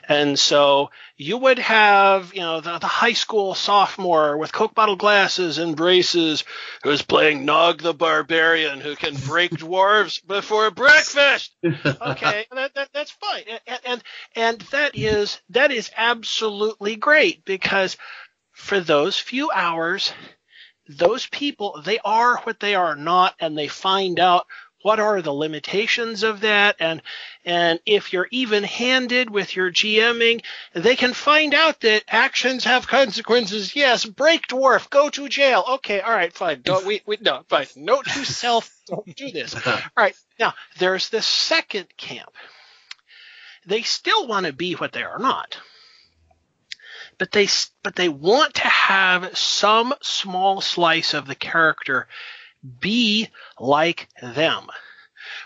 And so you would have, you know, the, the, high school sophomore with Coke bottle glasses and braces who's playing Nog the Barbarian who can break *laughs* dwarves before breakfast. Okay, *laughs* that, that, that's fine. And, and, and that is, that is absolutely great because for those few hours, those people, they are what they are not and they find out what are the limitations of that? And and if you're even handed with your GMing they can find out that actions have consequences. Yes break dwarf go to jail. Okay all right fine. Don't we, we no fine. Note to self don't do this. *laughs* All right now there's the second camp. They still want to be what they are not. But they but they want to have some small slice of the character be like them.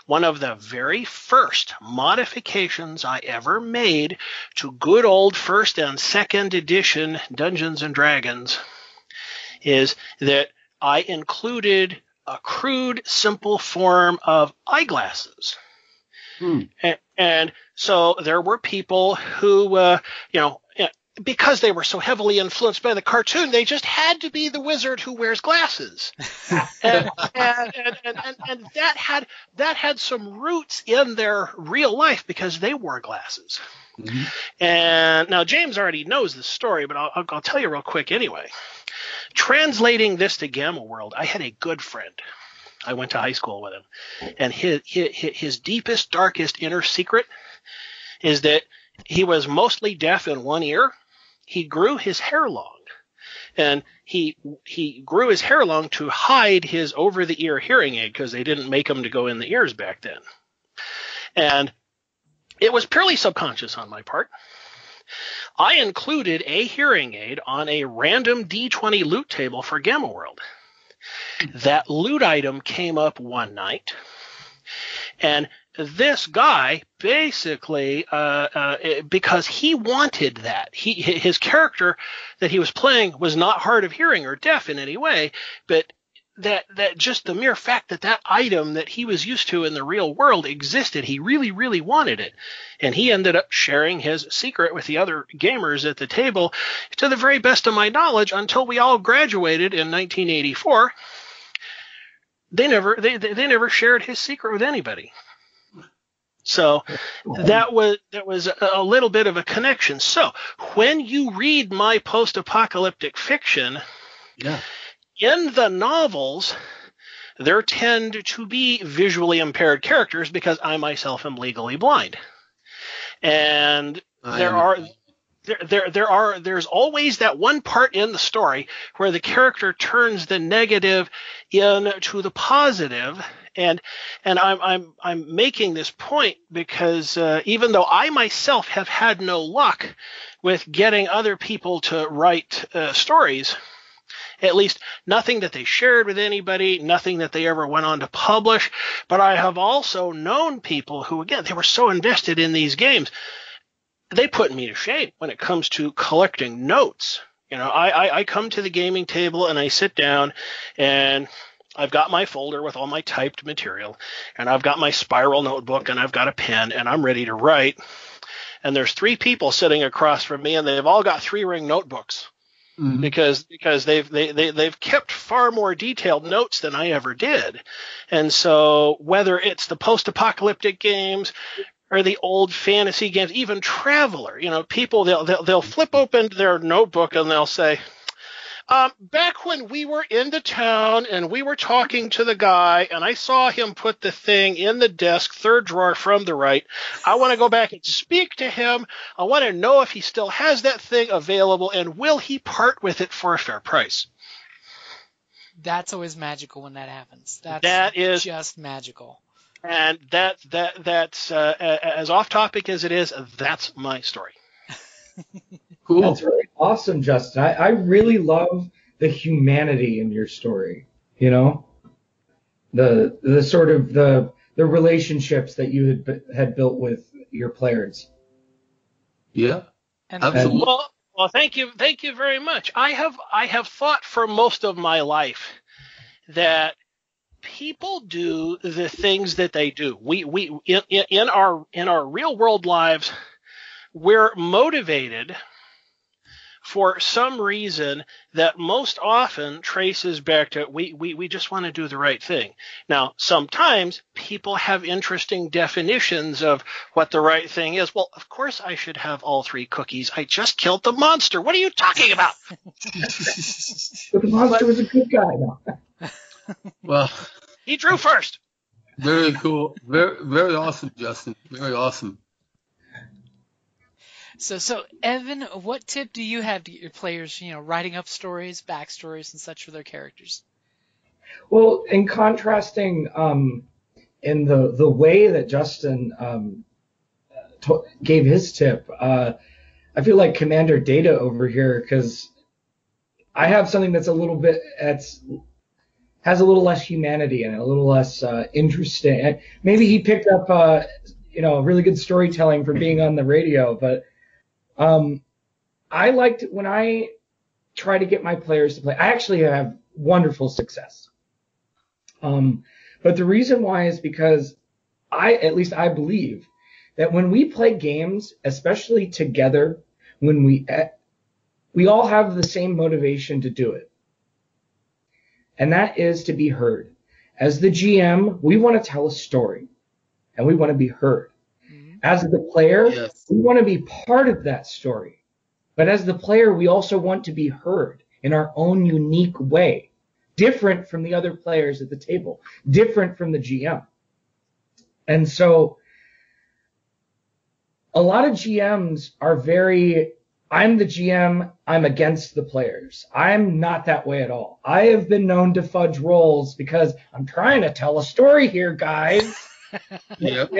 One of the very first modifications I ever made to good old first and second edition Dungeons and Dragons is that I included a crude, simple form of eyeglasses. Hmm. And, and, so there were people who, uh, you know, because they were so heavily influenced by the cartoon, they just had to be the wizard who wears glasses, *laughs* and, and, and, and, that had that had some roots in their real life because they wore glasses. Mm-hmm. And now James already knows this story, but I'll, I'll tell you real quick anyway. Translating this to Gamma World, I had a good friend. I went to high school with him, and his his, his deepest, darkest inner secret is that he was mostly deaf in one ear he grew his hair long and he he grew his hair long to hide his over the ear hearing aid because they didn't make them to go in the ears back then. And it was purely subconscious on my part. I included a hearing aid on a random D20 loot table for Gamma World. That loot item came up one night, and this guy basically uh, uh, because he wanted that. He his character that he was playing was not hard of hearing or deaf in any way but that that just the mere fact that that item that he was used to in the real world existed. He really really wanted it. And he ended up sharing his secret with the other gamers at the table. To the very best of my knowledge until we all graduated in 1984 they never they, they never shared his secret with anybody so that was that was a little bit of a connection. So when you read my post-apocalyptic fiction, yeah. in the novels, there tend to be visually impaired characters because I myself am legally blind, and there are there, there, there are, there's always that one part in the story where the character turns the negative into the positive, and and I'm I'm I'm making this point because uh, even though I myself have had no luck with getting other people to write uh, stories, at least nothing that they shared with anybody, nothing that they ever went on to publish. But I have also known people who, again, they were so invested in these games they put me to shame when it comes to collecting notes. You know, I, I, I come to the gaming table and I sit down and I've got my folder with all my typed material and I've got my spiral notebook and I've got a pen and I'm ready to write. And there's three people sitting across from me and they've all got three ring notebooks. Mm-hmm. Because because they've they, they they've kept far more detailed notes than I ever did, and so whether it's the post-apocalyptic games, or the old fantasy games, even Traveller. You know, people they'll they'll, they'll flip open their notebook and they'll say, Um, back when we were in the town and we were talking to the guy, and I saw him put the thing in the desk, third drawer from the right. I want to go back and speak to him. I want to know if he still has that thing available, and will he part with it for a fair price? That's always magical when that happens. That's That is- just magical. And that that that's uh, as off topic as it is. That's my story. *laughs* Cool. That's really awesome, Justin. I, I really love the humanity in your story. You know, the the sort of the the relationships that you had had built with your players. Yeah. And Absolutely. Well, well, thank you, thank you very much. I have I have thought for most of my life that people do the things that they do. We we in, in in our in our real world lives, we're motivated for some reason that most often traces back to we, we, we just want to do the right thing. Now, sometimes people have interesting definitions of what the right thing is. Well, of course I should have all three cookies. I just killed the monster. What are you talking about? *laughs* But the monster was a good guy. No. well, He drew first. very cool. Very, very awesome, Justin. Very awesome. so, so Evan, what tip do you have to get your players, you know, writing up stories, backstories, and such for their characters? Well, in contrasting, um, in the the way that Justin um, to- gave his tip, uh, I feel like Commander Data over here because I have something that's a little bit that's has a little less humanity and a little less uh, interesting. Maybe he picked up, uh, you know, really good storytelling from being on the radio, but um, I liked when I try to get my players to play. I actually have wonderful success. Um, but the reason why is because I, at least I believe, that when we play games, especially together, when we eh, we all have the same motivation to do it, and that is to be heard. As the GM, we want to tell a story, and we want to be heard. Mhm. As the player, Yes. we want to be part of that story. But as the player, we also want to be heard in our own unique way, different from the other players at the table, different from the GM. And so a lot of GMs are very, I'm the GM, I'm against the players. I'm not that way at all. I have been known to fudge rolls because I'm trying to tell a story here, guys. *laughs* Yep.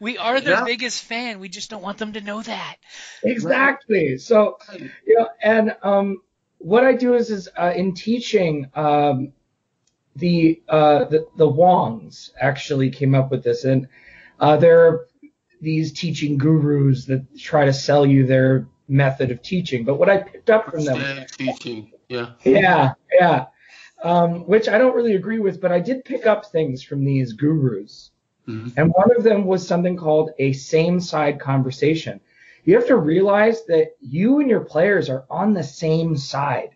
We are their Yeah. biggest fan. We just don't want them to know that. Exactly. So, you know, and um, what I do is, is uh, in teaching, um, the, uh, the the Wongs actually came up with this, and uh, they're these teaching gurus that try to sell you their method of teaching. But what I picked up from them, teaching. Yeah. yeah, yeah, um, which I don't really agree with, but I did pick up things from these gurus. Mhm. And one of them was something called a same side conversation. You have to realize that you and your players are on the same side.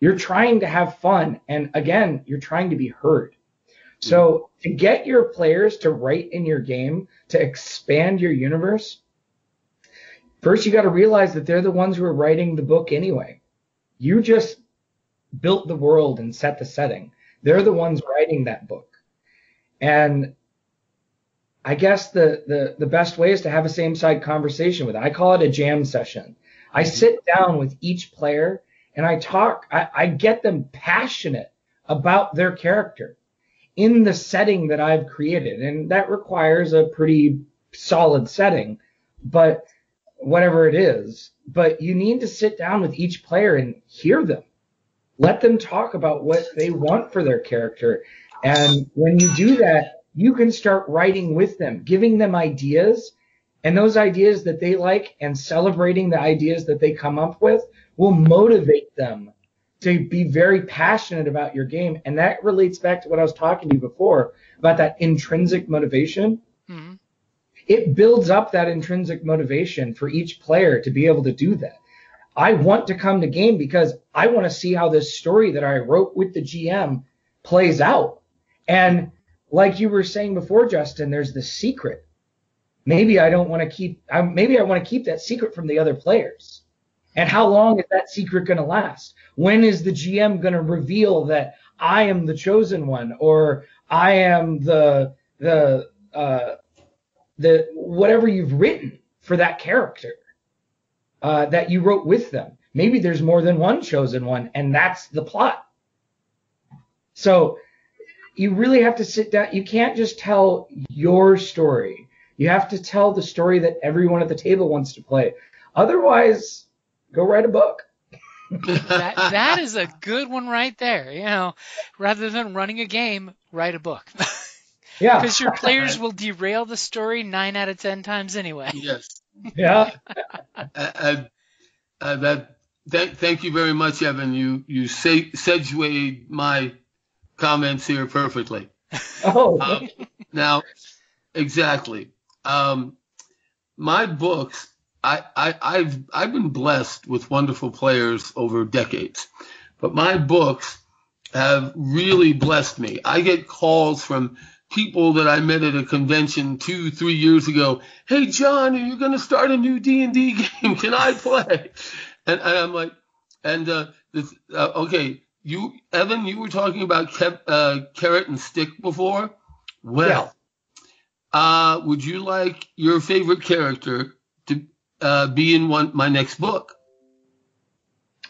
You're trying to have fun. And again, you're trying to be heard. So to get your players to write in your game, to expand your universe, first you got to realize that they're the ones who are writing the book anyway. You just built the world and set the setting. They're the ones writing that book. And I guess the, the, the best way is to have a same side conversation with it. I call it a jam session. I mm-hmm. sit down with each player and I talk, I, I get them passionate about their character in the setting that I've created. And that requires a pretty solid setting, but whatever it is, but you need to sit down with each player and hear them. Let them talk about what they want for their character. And when you do that, you can start writing with them, giving them ideas, and those ideas that they like and celebrating the ideas that they come up with will motivate them to be very passionate about your game. And that relates back to what I was talking to you before about that intrinsic motivation. Mhm. It builds up that intrinsic motivation for each player to be able to do that. I want to come to game because I want to see how this story that I wrote with the GM plays out. And like you were saying before, Justin, there's the secret. Maybe I don't want to keep. I, maybe I want to keep that secret from the other players. And how long is that secret going to last? When is the GM going to reveal that I am the chosen one or I am the the uh, the whatever you've written for that character uh, that you wrote with them? Maybe there's more than one chosen one, and that's the plot. So you really have to sit down. You can't just tell your story. You have to tell the story that everyone at the table wants to play. Otherwise, go write a book. that that is a good one right there. You know, rather than running a game, write a book. *laughs* yeah. Because your players will derail the story nine out of ten times anyway. Yes. Yeah. uh, uh, that. Th- thank you very much, Evan. You you say, segued my comments here perfectly. *laughs* Oh. Um, now, exactly. Um, my books, I, I, I've I've been blessed with wonderful players over decades, but my books have really blessed me. I get calls from people that I met at a convention two, three years ago. Hey, John, are you going to start a new D and D *laughs* game? Can I play? And, and I'm like, and uh, this, uh, okay, you, Evan, you were talking about kept, uh, carrot and stick before. Well, uh, would you like your favorite character uh, be in one my next book?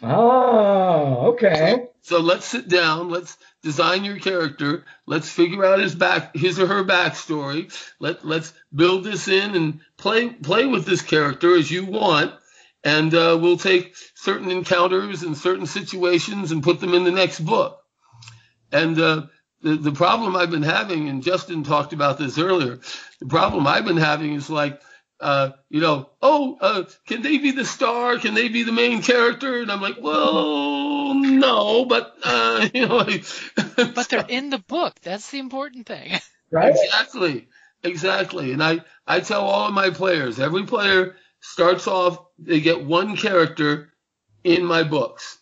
Oh, okay. So, so let's sit down. Let's design your character. Let's figure out his back, his or her backstory. Let let's build this in and play play with this character as you want. And uh, we'll take certain encounters and certain situations and put them in the next book. And uh, the the problem I've been having, and Justin talked about this earlier. The problem I've been having is like. Uh, you know, oh, uh, can they be the star? Can they be the main character? And I'm like, well, no, but uh, *laughs* you know, *laughs* But they're in the book. That's the important thing. *laughs* Right? Exactly. Exactly. And I, I tell all of my players, every player starts off, they get one character in my books,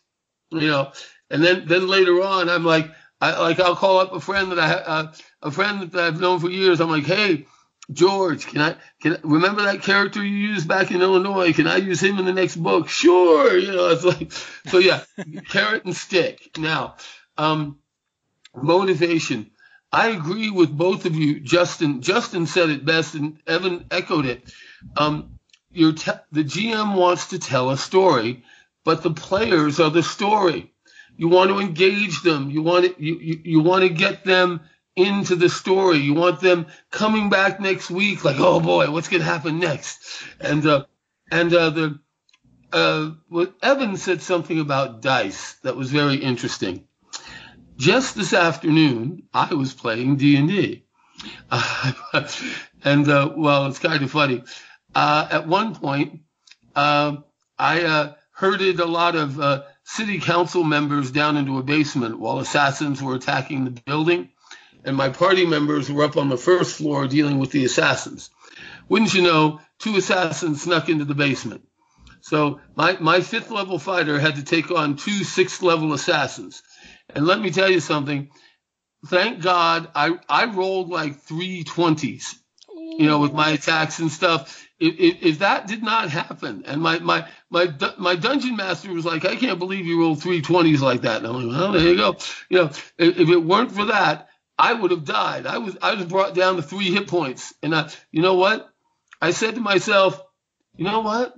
you know, and then, then later on, I'm like, I, like, I'll call up a friend that I, uh, a friend that I've known for years. I'm like, Hey, George, can I, can, remember that character you used back in Illinois? Can I use him in the next book? Sure. You know, it's like, so yeah, *laughs* carrot and stick. Now, um, motivation. I agree with both of you. Justin, Justin said it best and Evan echoed it. Um, te- the GM wants to tell a story, but the players are the story. You want to engage them. You want to, you, you, you want to get them into the story. You want them coming back next week, like, oh boy, what's going to happen next? And, uh, and, uh, the, uh, what Evan said something about dice that was very interesting. Just this afternoon, I was playing D and D, *laughs* and uh, well, it's kind of funny. Uh, at one point, uh, I uh, herded a lot of uh, city council members down into a basement while assassins were attacking the building, and my party members were up on the first floor dealing with the assassins. Wouldn't you know, two assassins snuck into the basement. So my, my fifth level fighter had to take on two sixth level assassins. And let me tell you something. Thank God I, I rolled like three twenties, you know, with my attacks and stuff. If, if, if, that did not happen, and my, my, my, my dungeon master was like, I can't believe you rolled three twenties like that. And I'm like, well, there you go. You know, if, if it weren't for that, I would have died. I was, I was brought down to three hit points. And I, you know what? I said to myself, you know what?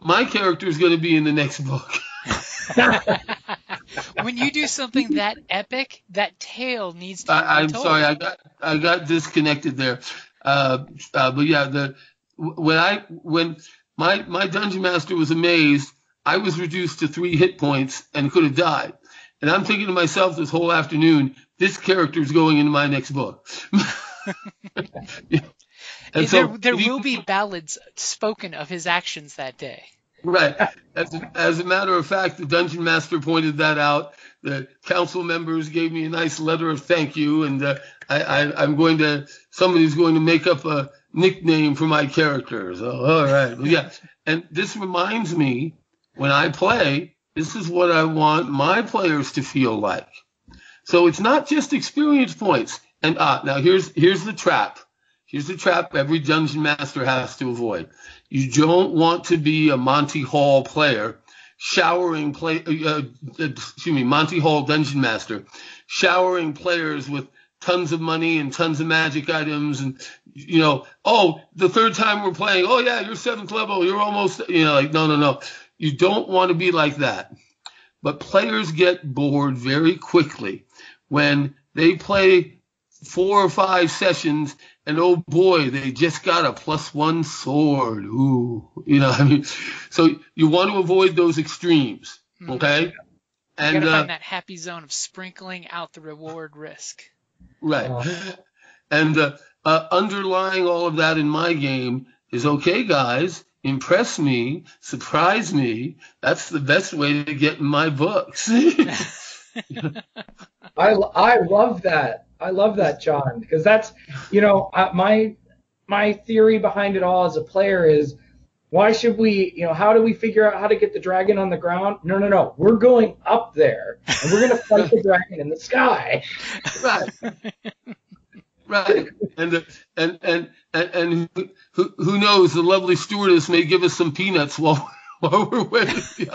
My character is going to be in the next book. *laughs* when you do something that epic, that tale needs to. I, I'm told. sorry, I got I got disconnected there. Uh, uh, but yeah, the when I when my my dungeon master was amazed, I was reduced to three hit points and could have died. And I'm thinking to myself this whole afternoon, this character is going into my next book. yeah. *laughs* And there, so, there will be ballads spoken of his actions that day. Right. As a, as a matter of fact, the dungeon master pointed that out. The council members gave me a nice letter of thank you, and uh, I, I, I'm going to somebody's going to make up a nickname for my character. So all right, well, yeah. And this reminds me when I play, this is what I want my players to feel like. So it's not just experience points. And ah, now here's here's the trap. Here's the trap every dungeon master has to avoid. You don't want to be a Monty Hall player showering play, uh, excuse me, Monty Hall Dungeon Master, showering players with tons of money and tons of magic items and you know oh the third time we're playing oh yeah you're seventh level you're almost you know like no no no you don't want to be like that but players get bored very quickly when they play four or five sessions and oh boy they just got a plus one sword ooh *laughs* you know i mean so you want to avoid those extremes Mhm. okay You and gotta uh, find that happy zone of sprinkling out the reward risk. Right. Uh-huh. And uh, uh, underlying all of that in my game is okay, guys, impress me, surprise me. That's the best way to get in my books. *laughs* *laughs* I, I love that. I love that, John, because that's you know my my theory behind it all as a player is why should we you know how do we figure out how to get the dragon on the ground? No, no, no. We're going up there and we're gonna *laughs* fight the dragon in the sky. right. Right. And, and, and, and, and who, who knows, the lovely stewardess may give us some peanuts while, *laughs* while we're waiting.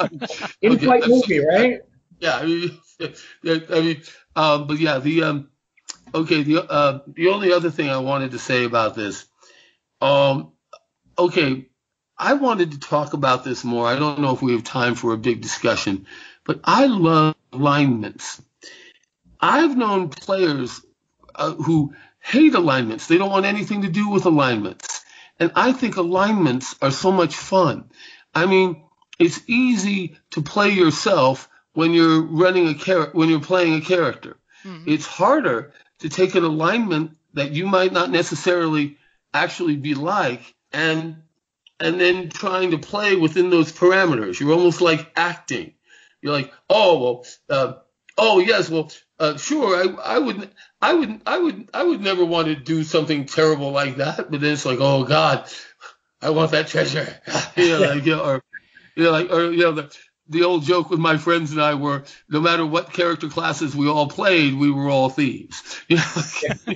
In flight movie, right? Yeah, I mean, *laughs* yeah, I mean, um, but yeah, the um, okay, the uh, the only other thing I wanted to say about this, um, okay, I wanted to talk about this more. I don't know if we have time for a big discussion, but I love alignments. I've known players uh, who hate alignments. They don't want anything to do with alignments, and I think alignments are so much fun. I mean, it's easy to play yourself when you're running a char- when you're playing a character. Mhm. It's harder to take an alignment that you might not necessarily actually be like and and then trying to play within those parameters. You're almost like acting. You're like, oh well, uh, oh yes, well, uh, sure, I, I would, I would, I would, I would never want to do something terrible like that. But then it's like, oh God, I want that treasure. *laughs* you know, like, you know, or you know, like, or you know, the the old joke with my friends and I were, no matter what character classes we all played, we were all thieves. *laughs* You know? *laughs*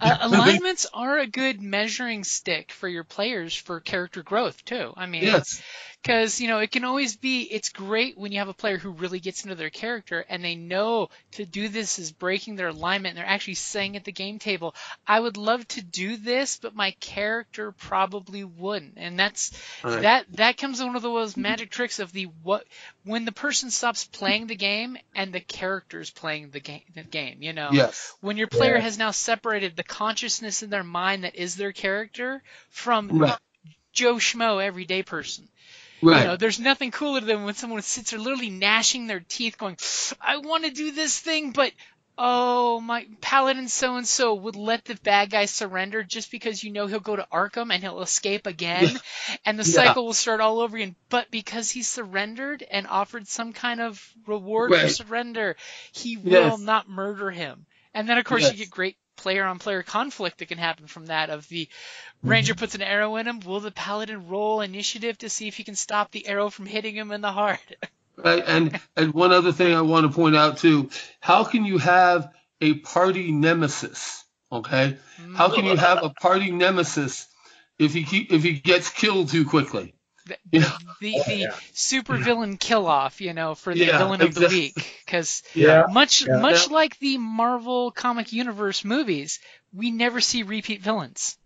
Uh, alignments are a good measuring stick for your players for character growth too. I mean, yes. Because you know it can always be it's great when you have a player who really gets into their character and they know to do this is breaking their alignment and they're actually saying at the game table i would love to do this but my character probably wouldn't and that's Right. that that comes in one of those magic tricks of the what when the person stops playing the game and the character's playing the game the game you know Yes. when your player Yeah. has now separated the consciousness in their mind that is their character from Right. Joe Schmo everyday person. Right. You know, there's nothing cooler than when someone sits there literally gnashing their teeth, going, "I want to do this thing, but oh my paladin so and so would let the bad guy surrender just because you know he'll go to Arkham and he'll escape again, *laughs* and the Yeah. cycle will start all over again. But because he surrendered and offered some kind of reward for surrender, he will not murder him. And then of course Yes. you get great player on player conflict that can happen from that of the Mm-hmm. ranger puts an arrow in him will the paladin roll initiative to see if he can stop the arrow from hitting him in the heart *laughs* Right. And and one other thing I want to point out too, how can you have a party nemesis? Okay? How can you have a party nemesis if he keep, if he gets killed too quickly? The, You know? the, Oh, the yeah. super villain kill off you know for the Yeah, villain of the week because Yeah. much Yeah. much Yeah. like the marvel comic universe movies we never see repeat villains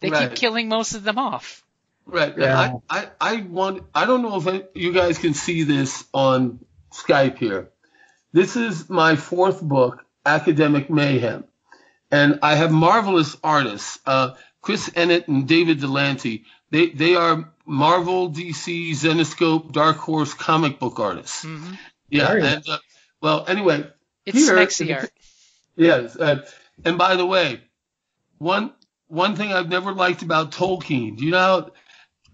they Right. keep killing most of them off Right. Yeah. I, I, I want, I don't know if you guys can see this on Skype here. This is my fourth book, Academic Mayhem. And I have marvelous artists, uh, Chris Ennett and David Delante. They, they are Marvel, DC, Zenescope, Dark Horse comic book artists. hmm Yeah. And, uh, well, anyway, it's Here- Smexy art Yes. Uh, and by the way, one one thing I've never liked about Tolkien, do you know how,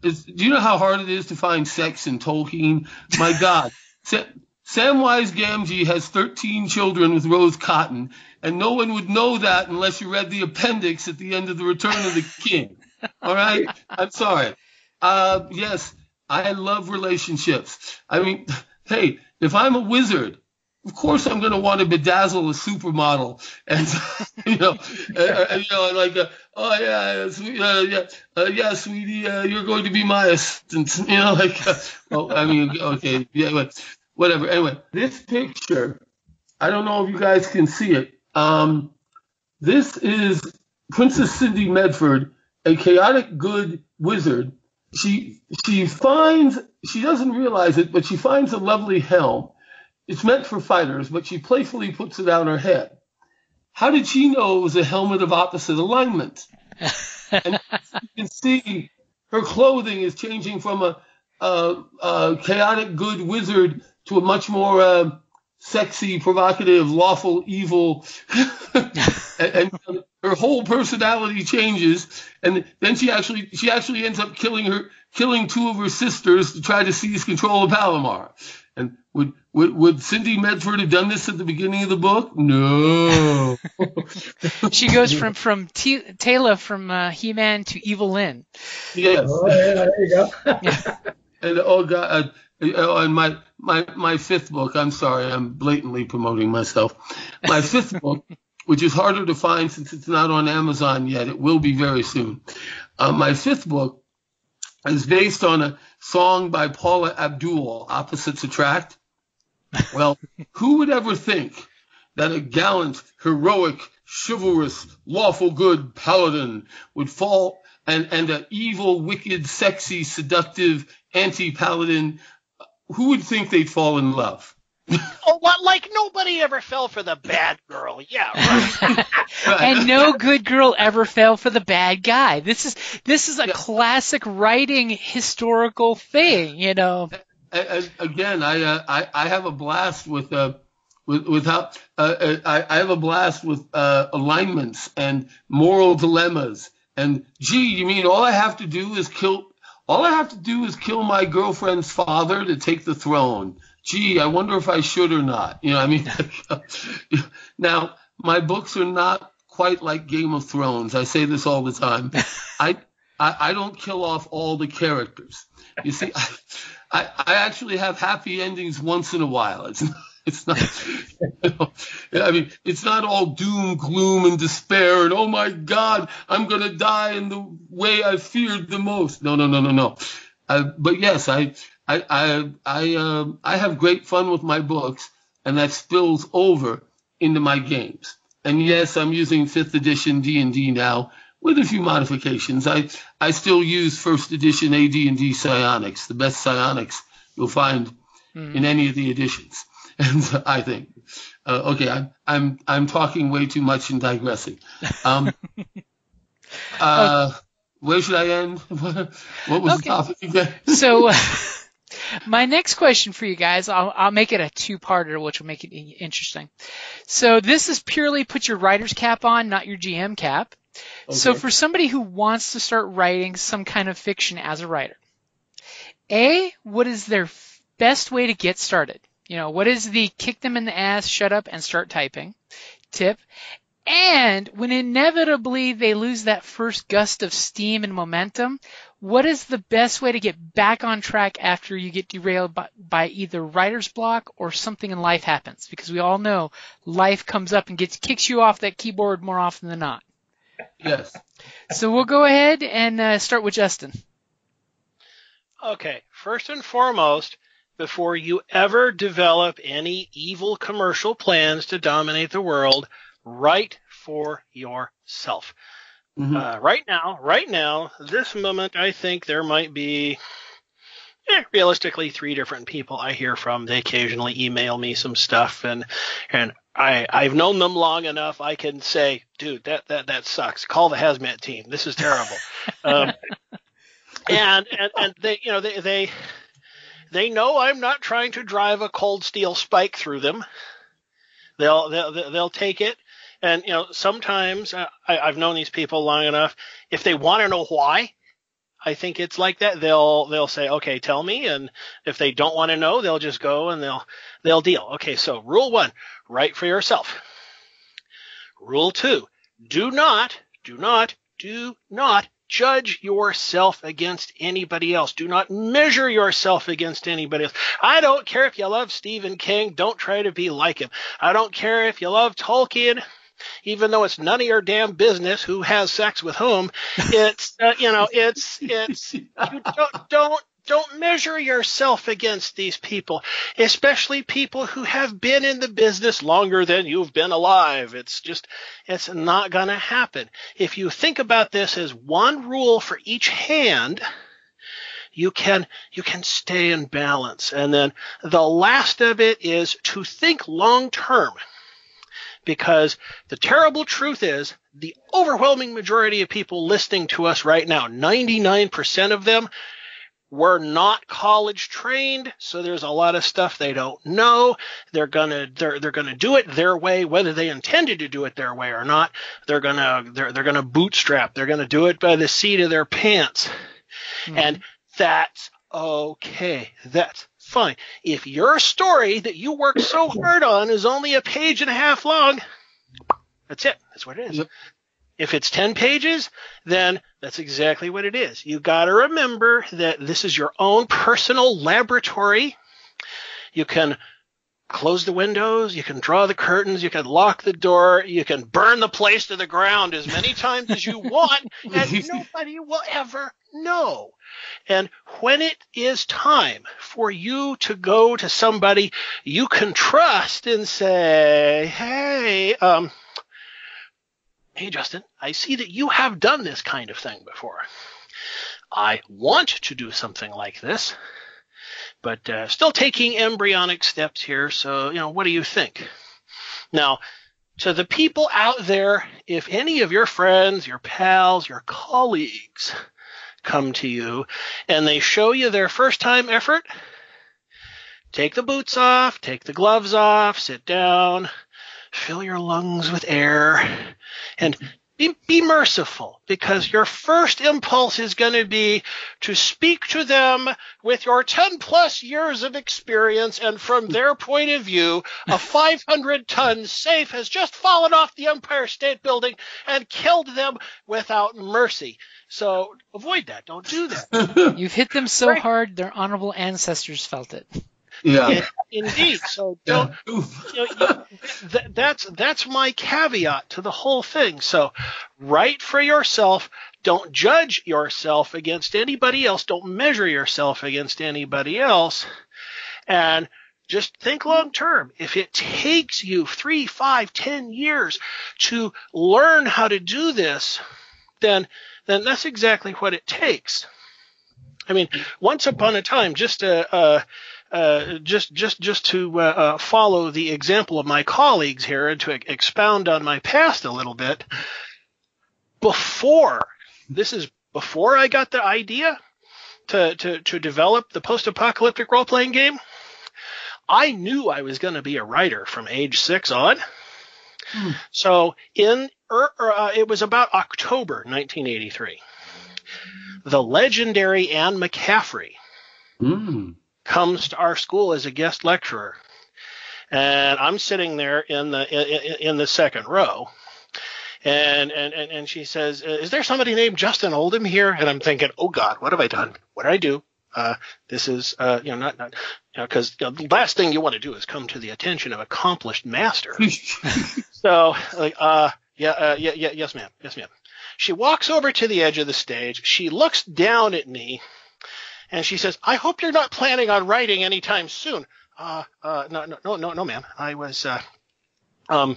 is, do you know how hard it is to find sex in Tolkien? My *laughs* God, Sa- Samwise Gamgee has 13 children with Rose Cotton, and no one would know that unless you read the appendix at the end of the Return of the King. All right, I'm sorry. Uh, yes, I love relationships. I mean, hey, if I'm a wizard, of course I'm going to want to bedazzle a supermodel, and *laughs* you know, and, you know, like, uh, oh yeah, sweet, uh, yeah, uh, yeah, sweetie, uh, you're going to be my assistant, *laughs* you know, like, uh, oh, I mean, okay, yeah, whatever. Anyway, this picture, I don't know if you guys can see it. Um, this is Princess Cindy Medford, a chaotic good wizard. She she finds she doesn't realize it, but she finds a lovely helm it's meant for fighters, but she playfully puts it on her head. How did she know it was a helmet of opposite alignment? and you can see her clothing is changing from a, a, a chaotic good wizard to a much more uh, sexy, provocative, lawful, evil. *laughs* and, and, her whole personality changes, and then she actually she actually ends up killing her killing two of her sisters to try to seize control of Palomar. And would, would would Cindy Medford have done this at the beginning of the book? No. *laughs* she goes from *laughs* from T- Teela from uh, He-Man to Evil-Lyn. Yes. Oh, yeah, there you go. and oh god, uh, uh, and my my my fifth book. I'm sorry, I'm blatantly promoting myself. My fifth *laughs* book, which is harder to find since it's not on Amazon yet. It will be very soon. Uh, my fifth book is based on a song by Paula Abdul, Opposites Attract. Well, *laughs* who would ever think that a gallant, heroic, chivalrous, lawful good paladin would fall and, and an evil, wicked, sexy, seductive anti-paladin, who would think they'd fall in love? oh, what? Like nobody ever fell for the bad girl. Yeah, right. *laughs* and no good girl ever fell for the bad guy. This is this is a yeah. classic writing historical thing, you know. again, I, uh, I I have a blast with uh with with how uh, uh, I, I have a blast with uh, alignments and moral dilemmas. And gee, you mean all I have to do is kill all I have to do is kill my girlfriend's father to take the throne gee, I wonder if I should or not. You know, I mean, *laughs* now my books are not quite like Game of Thrones. I say this all the time. *laughs* I, I, I don't kill off all the characters. You see, *laughs* I, I, I actually have happy endings once in a while. It's not, it's not, you *laughs* know, I mean, it's not all doom, gloom, and despair, and oh my God, I'm gonna die in the way I feared the most. No, no, no, no, no. Uh, but yes, I, I I I, uh, I have great fun with my books, and that spills over into my games. And yes, I'm using fifth edition D and D now with a few modifications. I I still use first edition AD and D psionics, the best psionics you'll find mm. in any of the editions. And *laughs* I think, uh, okay, I'm I'm I'm talking way too much and digressing. Um, *laughs* uh, where should I end? *laughs* what was okay. the topic again? so. My next question for you guys, I'll, I'll make it a two-parter, which will make it interesting. So this is purely put your writer's cap on, not your GM cap. Okay. So for somebody who wants to start writing some kind of fiction as a writer, A, what is their best way to get started? You know, what is the kick them in the ass, shut up and start typing tip? And when inevitably they lose that first gust of steam and momentum, what is the best way to get back on track after you get derailed by, by, either writer's block or something in life happens? Because we all know life comes up and gets kicks you off that keyboard more often than not. Yes. So we'll go ahead and uh, start with Justin. Okay, first and foremost, before you ever develop any evil commercial plans to dominate the world, write for yourself. Mm-hmm. Uh, right now, right now, this moment, I think there might be eh, realistically three different people I hear from. They occasionally email me some stuff, and and I I've known them long enough. I can say, dude, that that that sucks. Call the hazmat team. This is terrible. *laughs* um, and and and they you know they they they know I'm not trying to drive a cold steel spike through them. They'll they'll they'll take it and you know, sometimes uh, I, I've known these people long enough. If they want to know why, I think it's like that. They'll they'll say, okay, tell me, and if they don't want to know, they'll just go and they'll they'll deal. Okay, so rule one: write for yourself. Rule two: do not, do not, do not judge yourself against anybody else. Do not measure yourself against anybody else. I don't care if you love Stephen King, don't try to be like him. I don't care if you love Tolkien, even though it's none of your damn business who has sex with whom. It's uh, you know, it's it's you don't don't don't measure yourself against these people, especially people who have been in the business longer than you've been alive. It's just, it's not going to happen. If you think about this as one rule for each hand, you can you can stay in balance. And then the last of it is to think long term. Because the terrible truth is the overwhelming majority of people listening to us right now, 99% of them were not college trained, so there's a lot of stuff they don't know. They're gonna they're they're gonna do it their way, whether they intended to do it their way or not. They're gonna they're they're gonna bootstrap. They're gonna do it by the seat of their pants, mm-hmm. and that's okay. That's fine. If your story that you worked so *coughs* hard on is only a page and a half long, that's it. That's what it is. Yep. If it's 10 pages, then that's exactly what it is. You got to remember that this is your own personal laboratory. You can close the windows, you can draw the curtains, you can lock the door, you can burn the place to the ground as many times as you *laughs* want, and nobody will ever know. And when it is time for you to go to somebody you can trust and say, hey, um, Hey, Justin, I see that you have done this kind of thing before. I want to do something like this, but uh, still taking embryonic steps here. So, you know, what do you think? Now, to the people out there, if any of your friends, your pals, your colleagues come to you and they show you their first time effort, take the boots off, take the gloves off, sit down, fill your lungs with air, and be, be merciful because your first impulse is going to be to speak to them with your 10 plus years of experience. And from their point of view, a 500 ton safe has just fallen off the Empire State Building and killed them without mercy. So avoid that. Don't do that. *laughs* You've hit them so right. hard, their honorable ancestors felt it. Yeah. Indeed. So don't. Yeah. *laughs* You know, you, th- that's that's my caveat to the whole thing. So write for yourself. Don't judge yourself against anybody else. Don't measure yourself against anybody else. And just think long term. If it takes you three, five, ten years to learn how to do this, then then that's exactly what it takes. I mean, once upon a time, just a, a uh, just just just to uh, uh, follow the example of my colleagues here and to expound on my past a little bit. Before this is before I got the idea to to to develop the post-apocalyptic role-playing game. I knew I was going to be a writer from age six on. Hmm. So in er, er, uh, it was about October 1983. The legendary Anne McCaffrey. Mm comes to our school as a guest lecturer. And I'm sitting there in the in, in the second row. And, and and she says, "Is there somebody named Justin Oldham here?" And I'm thinking, "Oh God, what have I done? What did I do? Uh, this is, uh, you know, not, not, because you know, the last thing you want to do is come to the attention of accomplished master. *laughs* so, like, uh, yeah, uh, yeah, yeah, yes, ma'am, yes, ma'am. She walks over to the edge of the stage. She looks down at me and she says, "I hope you're not planning on writing anytime soon." Uh, uh, no, no, no, no, ma'am. I was, uh, um,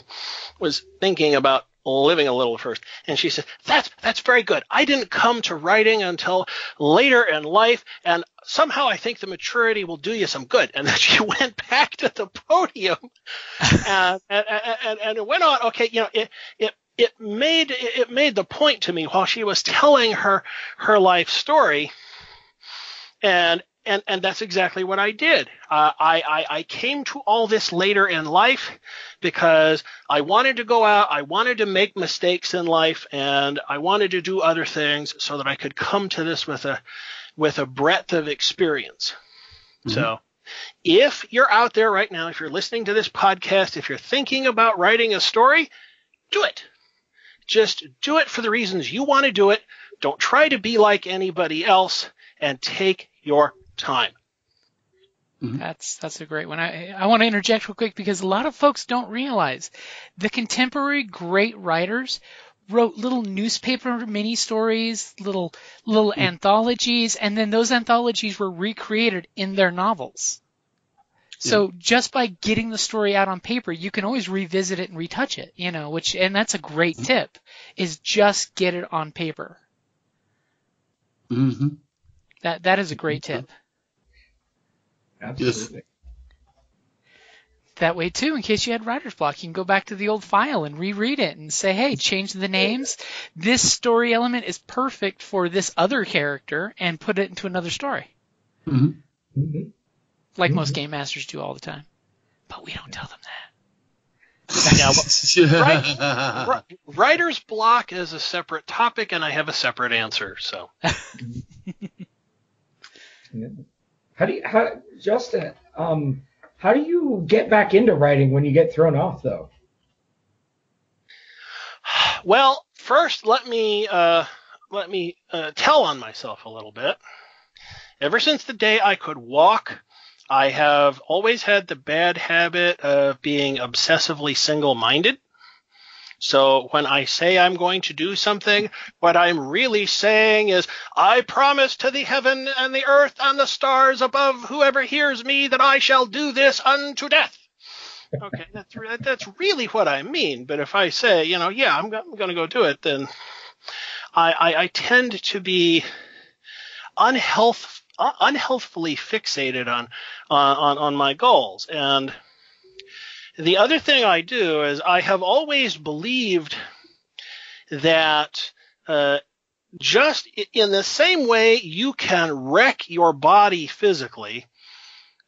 was thinking about living a little first. And she says, that's, that's very good. I didn't come to writing until later in life. And somehow I think the maturity will do you some good. And then *laughs* she went back to the podium *laughs* and, and, and, and it went on. Okay. You know, it, it, it made, it made the point to me while she was telling her, her life story and and and that's exactly what I did. Uh, I, I I came to all this later in life because I wanted to go out, I wanted to make mistakes in life, and I wanted to do other things so that I could come to this with a with a breadth of experience. Mm-hmm. So. If you're out there right now, if you're listening to this podcast, if you're thinking about writing a story, do it Just do it for the reasons you want to do it. Don't try to be like anybody else and take your time. Mm-hmm. That's that's a great one. I I want to interject real quick because a lot of folks don't realize the contemporary great writers wrote little newspaper mini stories, little little mm-hmm. anthologies, and then those anthologies were recreated in their novels. So just by getting the story out on paper, you can always revisit it and retouch it, you know, which and that's a great mm-hmm. tip is just get it on paper. hmm That that is a great tip. Absolutely. That way too, in case you had writer's block, you can go back to the old file and reread it and say, hey, change the names. This story element is perfect for this other character and put it into another story. hmm Mhm. Like most game masters do all the time. But we don't tell them that. *laughs* Ri- *laughs* Writer's block is a separate topic, and I have a separate answer. So, Yeah. *laughs* How do you, how, Justin, um, how do you get back into writing when you get thrown off, though? well, first let me uh, let me uh, tell on myself a little bit. Ever since the day I could walk, I have always had the bad habit of being obsessively single-minded. So when I say I'm going to do something, what I'm really saying is, I promise to the heaven and the earth and the stars above whoever hears me that I shall do this unto death. Okay, that's that's really what I mean. But if I say, you know, yeah, I'm, I'm going to go do it, then I, I, I tend to be unhealth, uh, unhealthfully fixated on, on on on my goals. And the other thing I do is I have always believed that uh, just in the same way you can wreck your body physically.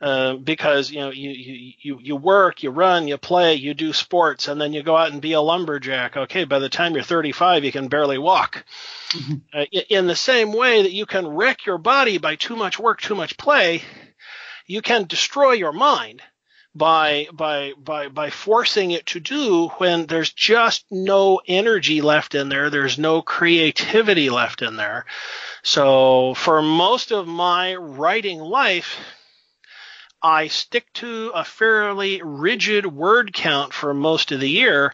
Uh, because you know you, you you you work, you run, you play, you do sports, and then you go out and be a lumberjack. Okay, by the time you're 35, you can barely walk. Uh, in the same way that you can wreck your body by too much work, too much play, you can destroy your mind by by by by forcing it to do when there's just no energy left in there. There's no creativity left in there. So for most of my writing life I stick to a fairly rigid word count for most of the year.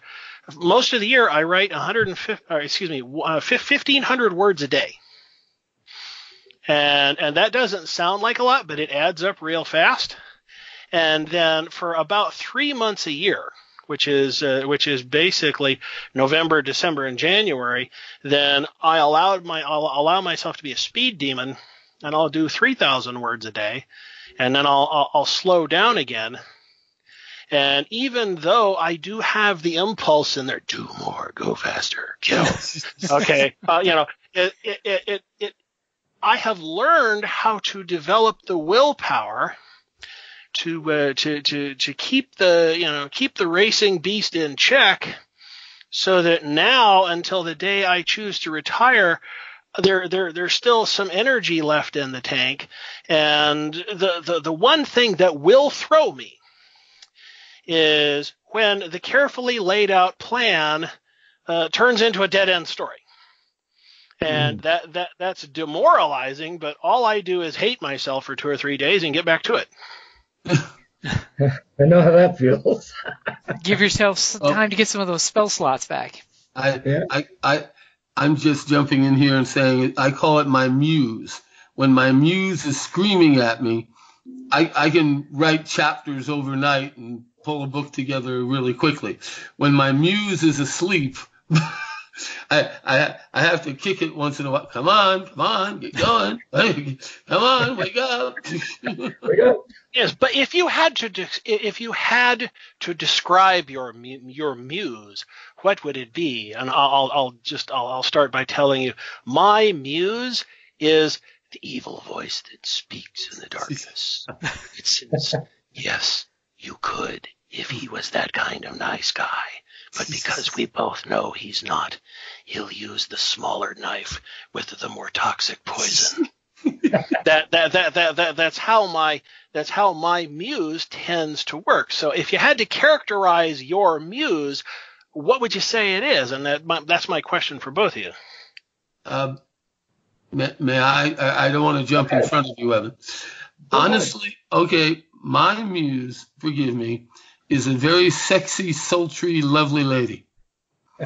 Most of the year I write 150 or excuse me uh, 1500 words a day. And and that doesn't sound like a lot but it adds up real fast and then for about three months a year, which is uh, which is basically November, December, and January, then I allowed my I'll allow myself to be a speed demon, and I'll do three thousand words a day, and then I'll, I'll I'll slow down again. And even though I do have the impulse in there, do more, go faster, kill. *laughs* okay, uh, you know, it, it, it, it, it, I have learned how to develop the willpower to uh, to to to keep the you know keep the racing beast in check, so that now until the day I choose to retire, there there there's still some energy left in the tank, and the the the one thing that will throw me is when the carefully laid out plan uh, turns into a dead end story. And that, that that's demoralizing, but all I do is hate myself for two or three days and get back to it. I know how that feels. *laughs* Give yourself some Oh. time to get some of those spell slots back. I, Yeah. I, I, I'm just jumping in here and saying I call it my muse. When my muse is screaming at me, I, I can write chapters overnight and pull a book together really quickly. When my muse is asleep, *laughs* I, I, I have to kick it once in a while. Come on, come on, get going. *laughs* come on, wake up. we go. Yes, but if you had to de- if you had to describe your your muse, what would it be? And I'll I'll, I'll just I'll, I'll start by telling you my muse is the evil voice that speaks in the darkness. *laughs* it says, "Yes, you could if he was that kind of nice guy." But because we both know he's not, he'll use the smaller knife with the more toxic poison. *laughs* that, that, that, that, that, that's how my, that's how my muse tends to work. So if you had to characterize your muse, what would you say it is? And that that's my question for both of you. Um, may, may I, I? I don't want to jump in front of you, Evan. Honestly, okay, my muse, forgive me, is a very sexy, sultry, lovely lady. *laughs*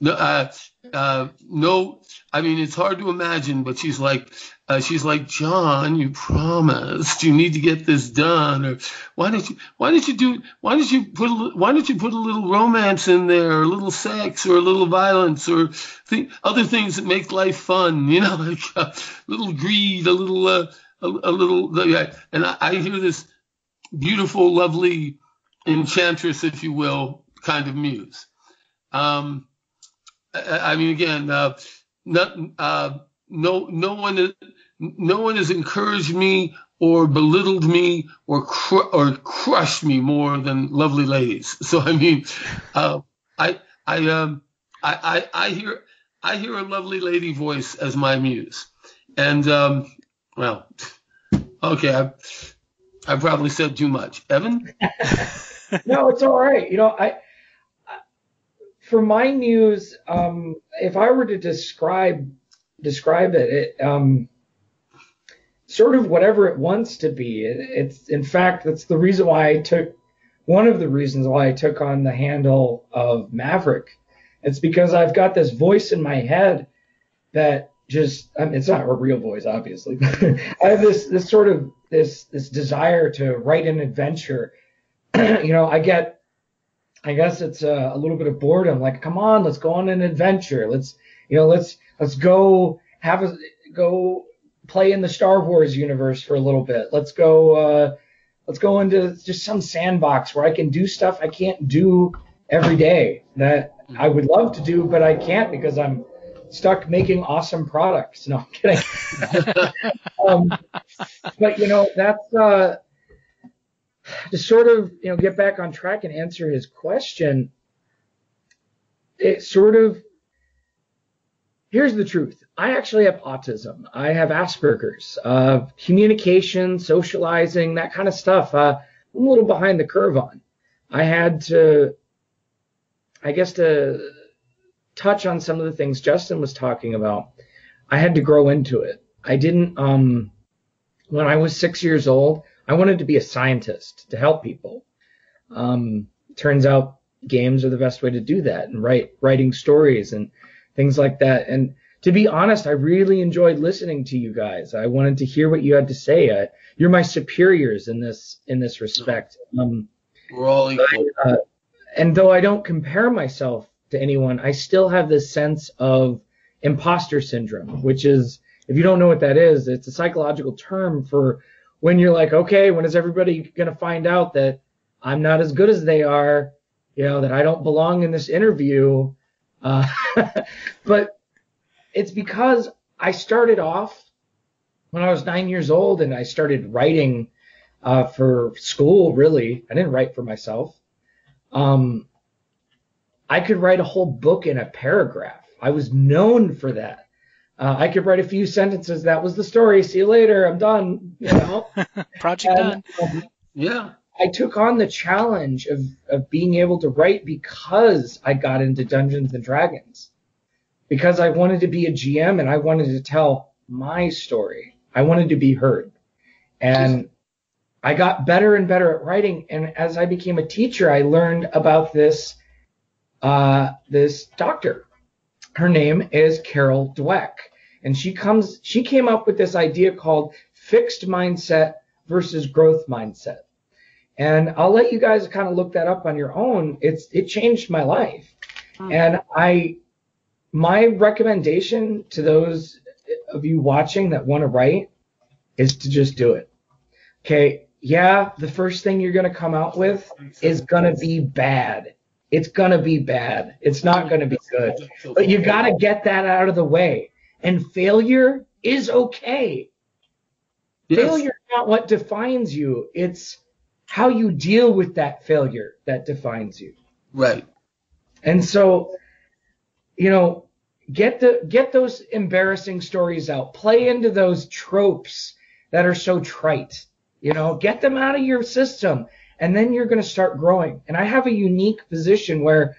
No, uh, uh, no, I mean it's hard to imagine, but she's like, uh, she's like, John, you promised you need to get this done, or why don't you, why don't you do, why don't you put, a, why don't you put a little romance in there, or a little sex, or a little violence, or th- other things that make life fun, you know, *laughs* like a uh, little greed, a little, uh, a, a, little, yeah. and I, I hear this beautiful, lovely enchantress, if you will, kind of muse. Um, I, mean, again, uh, not, uh, no, no one, no one has encouraged me or belittled me or or crushed me more than lovely ladies. *laughs* So I mean, uh, I I um I, I I hear I hear a lovely lady voice as my muse, and um, well, *laughs* okay, I I probably said too much. Evan? *laughs* no, it's all right. You know, I for my news, um, if I were to describe describe it, it um, sort of whatever it wants to be. It, it's in fact that's the reason why I took one of the reasons why I took on the handle of Maverick. It's because I've got this voice in my head that just I mean, it's not a real voice, obviously. *laughs* I have this this sort of this this desire to write an adventure. *clears throat* you know, I get I guess it's a, a, little bit of boredom. Like, come on, let's go on an adventure. Let's you know, let's let's go have a go play in the Star Wars universe for a little bit. Let's go uh, let's go into just some sandbox where I can do stuff I can't do every day that I would love to do, but I can't because I'm stuck making awesome products. No, I'm kidding. *laughs* um, but you know, that's uh, to sort of you know get back on track and answer his question. It sort of here's the truth. I actually have autism. I have Asperger's, uh, communication, socializing, that kind of stuff. Uh, I'm a little behind the curve on. I had to, I guess, to touch on some of the things Justin was talking about. I had to grow into it. I didn't, um, when I was six years old, I wanted to be a scientist to help people. Um, turns out games are the best way to do that and write, writing stories and things like that. And to be honest, I really enjoyed listening to you guys. I wanted to hear what you had to say. Uh, you're my superiors in this in this respect. Um, We're all equal. Uh, and though I don't compare myself to anyone, I still have this sense of imposter syndrome, which is, if you don't know what that is, it's a psychological term for when you're like, okay, when is everybody going to find out that I'm not as good as they are, you know, that I don't belong in this interview, uh, *laughs* but it's because I started off when I was nine years old and I started writing uh, for school. Really, I didn't write for myself. Um, I could write a whole book in a paragraph. I was known for that. Uh, I could write a few sentences. That was the story. See you later. I'm done. You *laughs* know, project and, done. Um, yeah. I took on the challenge of, of being able to write because I got into Dungeons and Dragons. Because I wanted to be a GM and I wanted to tell my story. I wanted to be heard. And I got better and better at writing. And as I became a teacher, I learned about this uh, this doctor. Her name is Carol Dweck. And she comes she came up with this idea called fixed mindset versus growth mindset. And I'll let you guys kind of look that up on your own. It's it changed my life. And I my recommendation to those of you watching that want to write is to just do it. Okay, yeah, the first thing you're going to come out with is going to be bad. It's going to be bad. It's not going to be good. But you got to get that out of the way. And failure is okay. Yes. Failure is not what defines you. It's how you deal with that failure that defines you. Right. And so, you know, get the get those embarrassing stories out. Play into those tropes that are so trite. You know, get them out of your system and then you're going to start growing. And I have a unique position where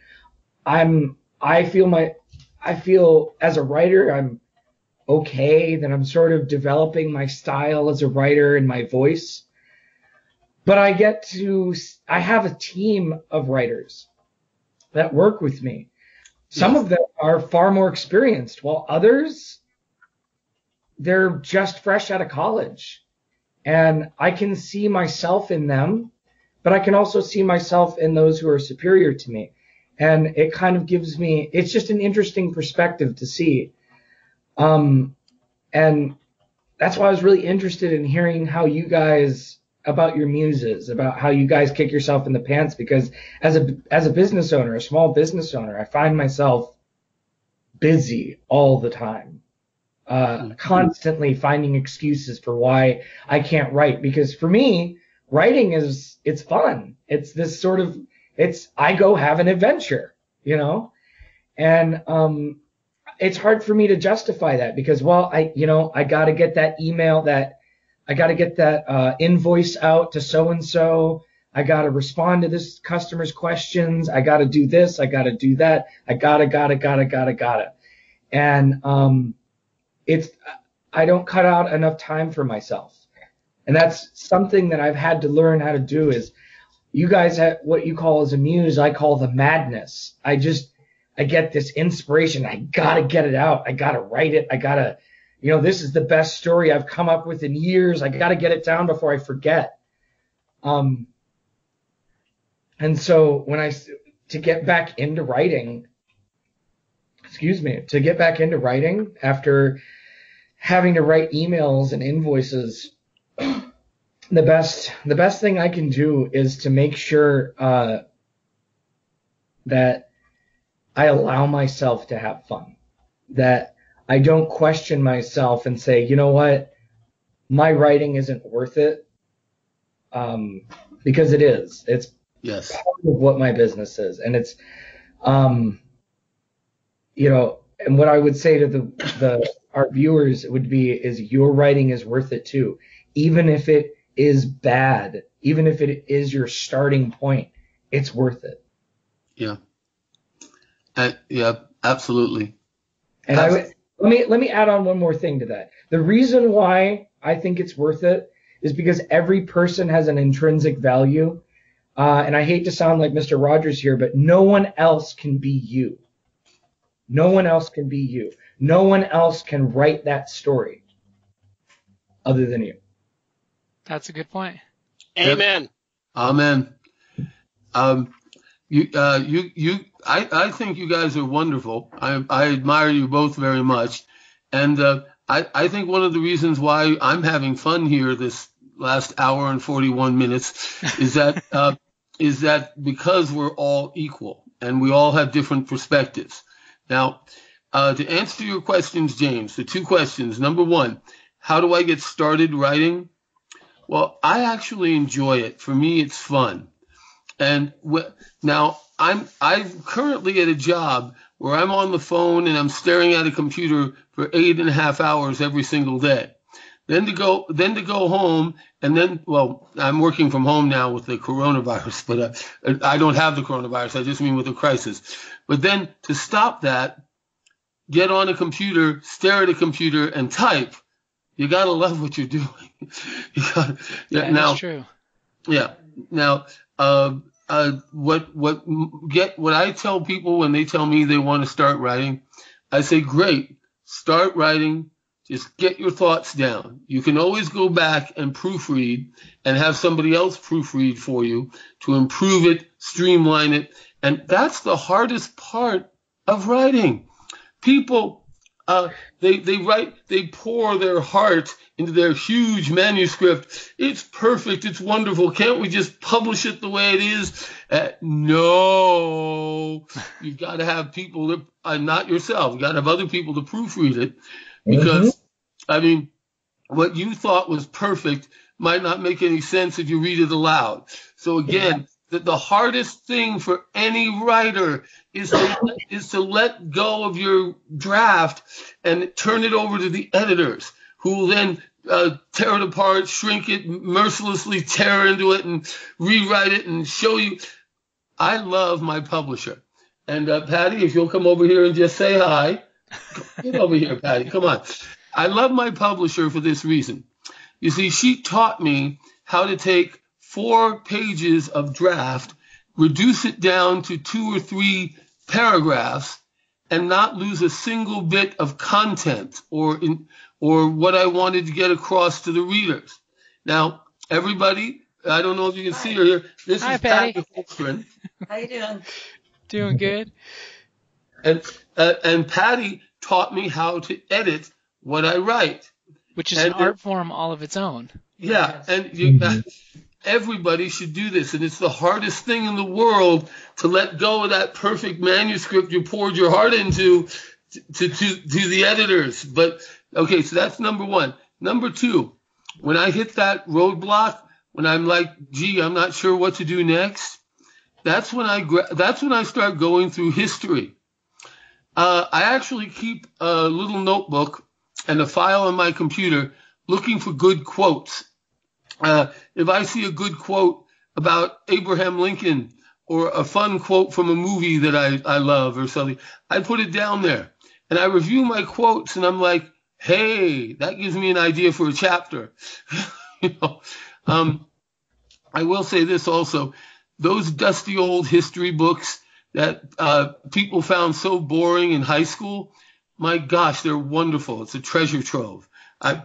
I'm I feel my I feel as a writer I'm okay that I'm sort of developing my style as a writer and my voice. But I get to I have a team of writers that work with me. Some yes. of them are far more experienced, while others they're just fresh out of college. And I can see myself in them, but I can also see myself in those who are superior to me. And it kind of gives me it's just an interesting perspective to see. Um and that's why I was really interested in hearing how you guys about your muses about how you guys kick yourself in the pants. Because as a as a business owner a small business owner I find myself busy all the time. Uh, mm-hmm. constantly finding excuses for why I can't write. Because for me writing is it's fun it's this sort of it's I go have an adventure, you know, and um, it's hard for me to justify that because well I you know I got to get that email that I got to get that uh, invoice out to so and so. I got to respond to this customer's questions. I got to do this. I got to do that. I gotta, gotta, gotta, gotta, gotta. And um, it's I don't cut out enough time for myself, and that's something that I've had to learn how to do. Is you guys have what you call as a muse, I call the madness. I just, I get this inspiration. I gotta get it out. I gotta write it. I gotta, you know, this is the best story I've come up with in years. I gotta get it down before I forget. Um, and so when I, to get back into writing, excuse me, to get back into writing after having to write emails and invoices the best the best thing I can do is to make sure uh, that I allow myself to have fun. That I don't question myself and say, you know what, my writing isn't worth it, um, because it is. It's yes. part of what my business is, and it's, um, you know, and what I would say to the the our viewers would be is your writing is worth it too, even if it is bad, even if it is your starting point, it's worth it. Yeah. Uh, yeah, absolutely. And I would, let me let me add on one more thing to that. The reason why I think it's worth it is because every person has an intrinsic value. Uh, and I hate to sound like Mr. Rogers here, but no one else can be you. No one else can be you. No one else can write that story other than you. That's a good point. Amen. Yep. Amen. Um, you, uh, you, you, I, I think you guys are wonderful. I, I admire you both very much. And, uh, I, I think one of the reasons why I'm having fun here this last hour and 41 minutes is that, *laughs* uh, is that because we're all equal and we all have different perspectives. Now, uh, to answer your questions, James, the two questions. Number one, how do I get started writing? Well, I actually enjoy it. For me, it's fun. And wh- now I'm I'm currently at a job where I'm on the phone and I'm staring at a computer for eight and a half hours every single day. Then to go then to go home and then well I'm working from home now with the coronavirus, *laughs* but uh, I don't have the coronavirus. I just mean with the crisis. But then to stop that, get on a computer, stare at a computer, and type you gotta love what you're doing. *laughs* you gotta, yeah, now, that's true. Yeah. Now, uh, uh, what what get what I tell people when they tell me they want to start writing, I say, great, start writing. Just get your thoughts down. You can always go back and proofread and have somebody else proofread for you to improve it, streamline it. And that's the hardest part of writing. People uh, they they write they pour their heart into their huge manuscript. It's perfect. It's wonderful. Can't we just publish it the way it is? Uh, no, *laughs* you've got to have people that uh, not yourself. You've got to have other people to proofread it because mm-hmm. I mean, what you thought was perfect might not make any sense if you read it aloud. So again, that the hardest thing for any writer is to, is to let go of your draft and turn it over to the editors who will then uh, tear it apart, shrink it, mercilessly tear into it and rewrite it and show you. I love my publisher. And uh, Patty, if you'll come over here and just say hi, get over here, Patty. Come on. I love my publisher for this reason. You see, she taught me how to take four pages of draft, reduce it down to two or three paragraphs, and not lose a single bit of content or in, or what I wanted to get across to the readers. Now, everybody, I don't know if you can see her here. This Hi, is Patty. Patty How you doing? Doing good. And, uh, and Patty taught me how to edit what I write. Which is an And- art form all of its own. Yeah, and you, everybody should do this, and it's the hardest thing in the world to let go of that perfect manuscript you poured your heart into to to to the editors. But okay, so that's number one. Number two, when I hit that roadblock, when I'm like, gee, I'm not sure what to do next, that's when I that's when I start going through history. Uh, I actually keep a little notebook and a file on my computer looking for good quotes. Uh, if I see a good quote about Abraham Lincoln or a fun quote from a movie that I, I love or something, I put it down there and I review my quotes and I'm like, hey, that gives me an idea for a chapter. *laughs* you know, um, I will say this also: those dusty old history books that uh, people found so boring in high school, my gosh, they're wonderful. It's a treasure trove. I,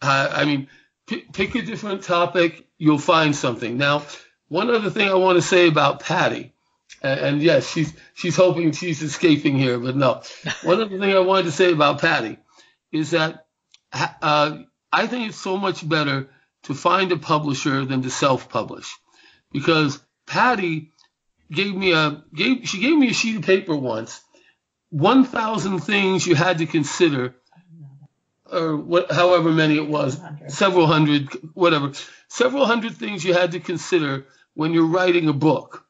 I, I mean, pick, pick a different topic, you'll find something. Now, one other thing I want to say about Patty, and, and yes, she's she's hoping she's escaping here, but no. *laughs* One other thing I wanted to say about Patty is that uh, I think it's so much better to find a publisher than to self-publish, because Patty gave me a gave she gave me a sheet of paper once, one thousand things you had to consider, or what, however many it was, several hundred, whatever, several hundred things you had to consider when you're writing a book.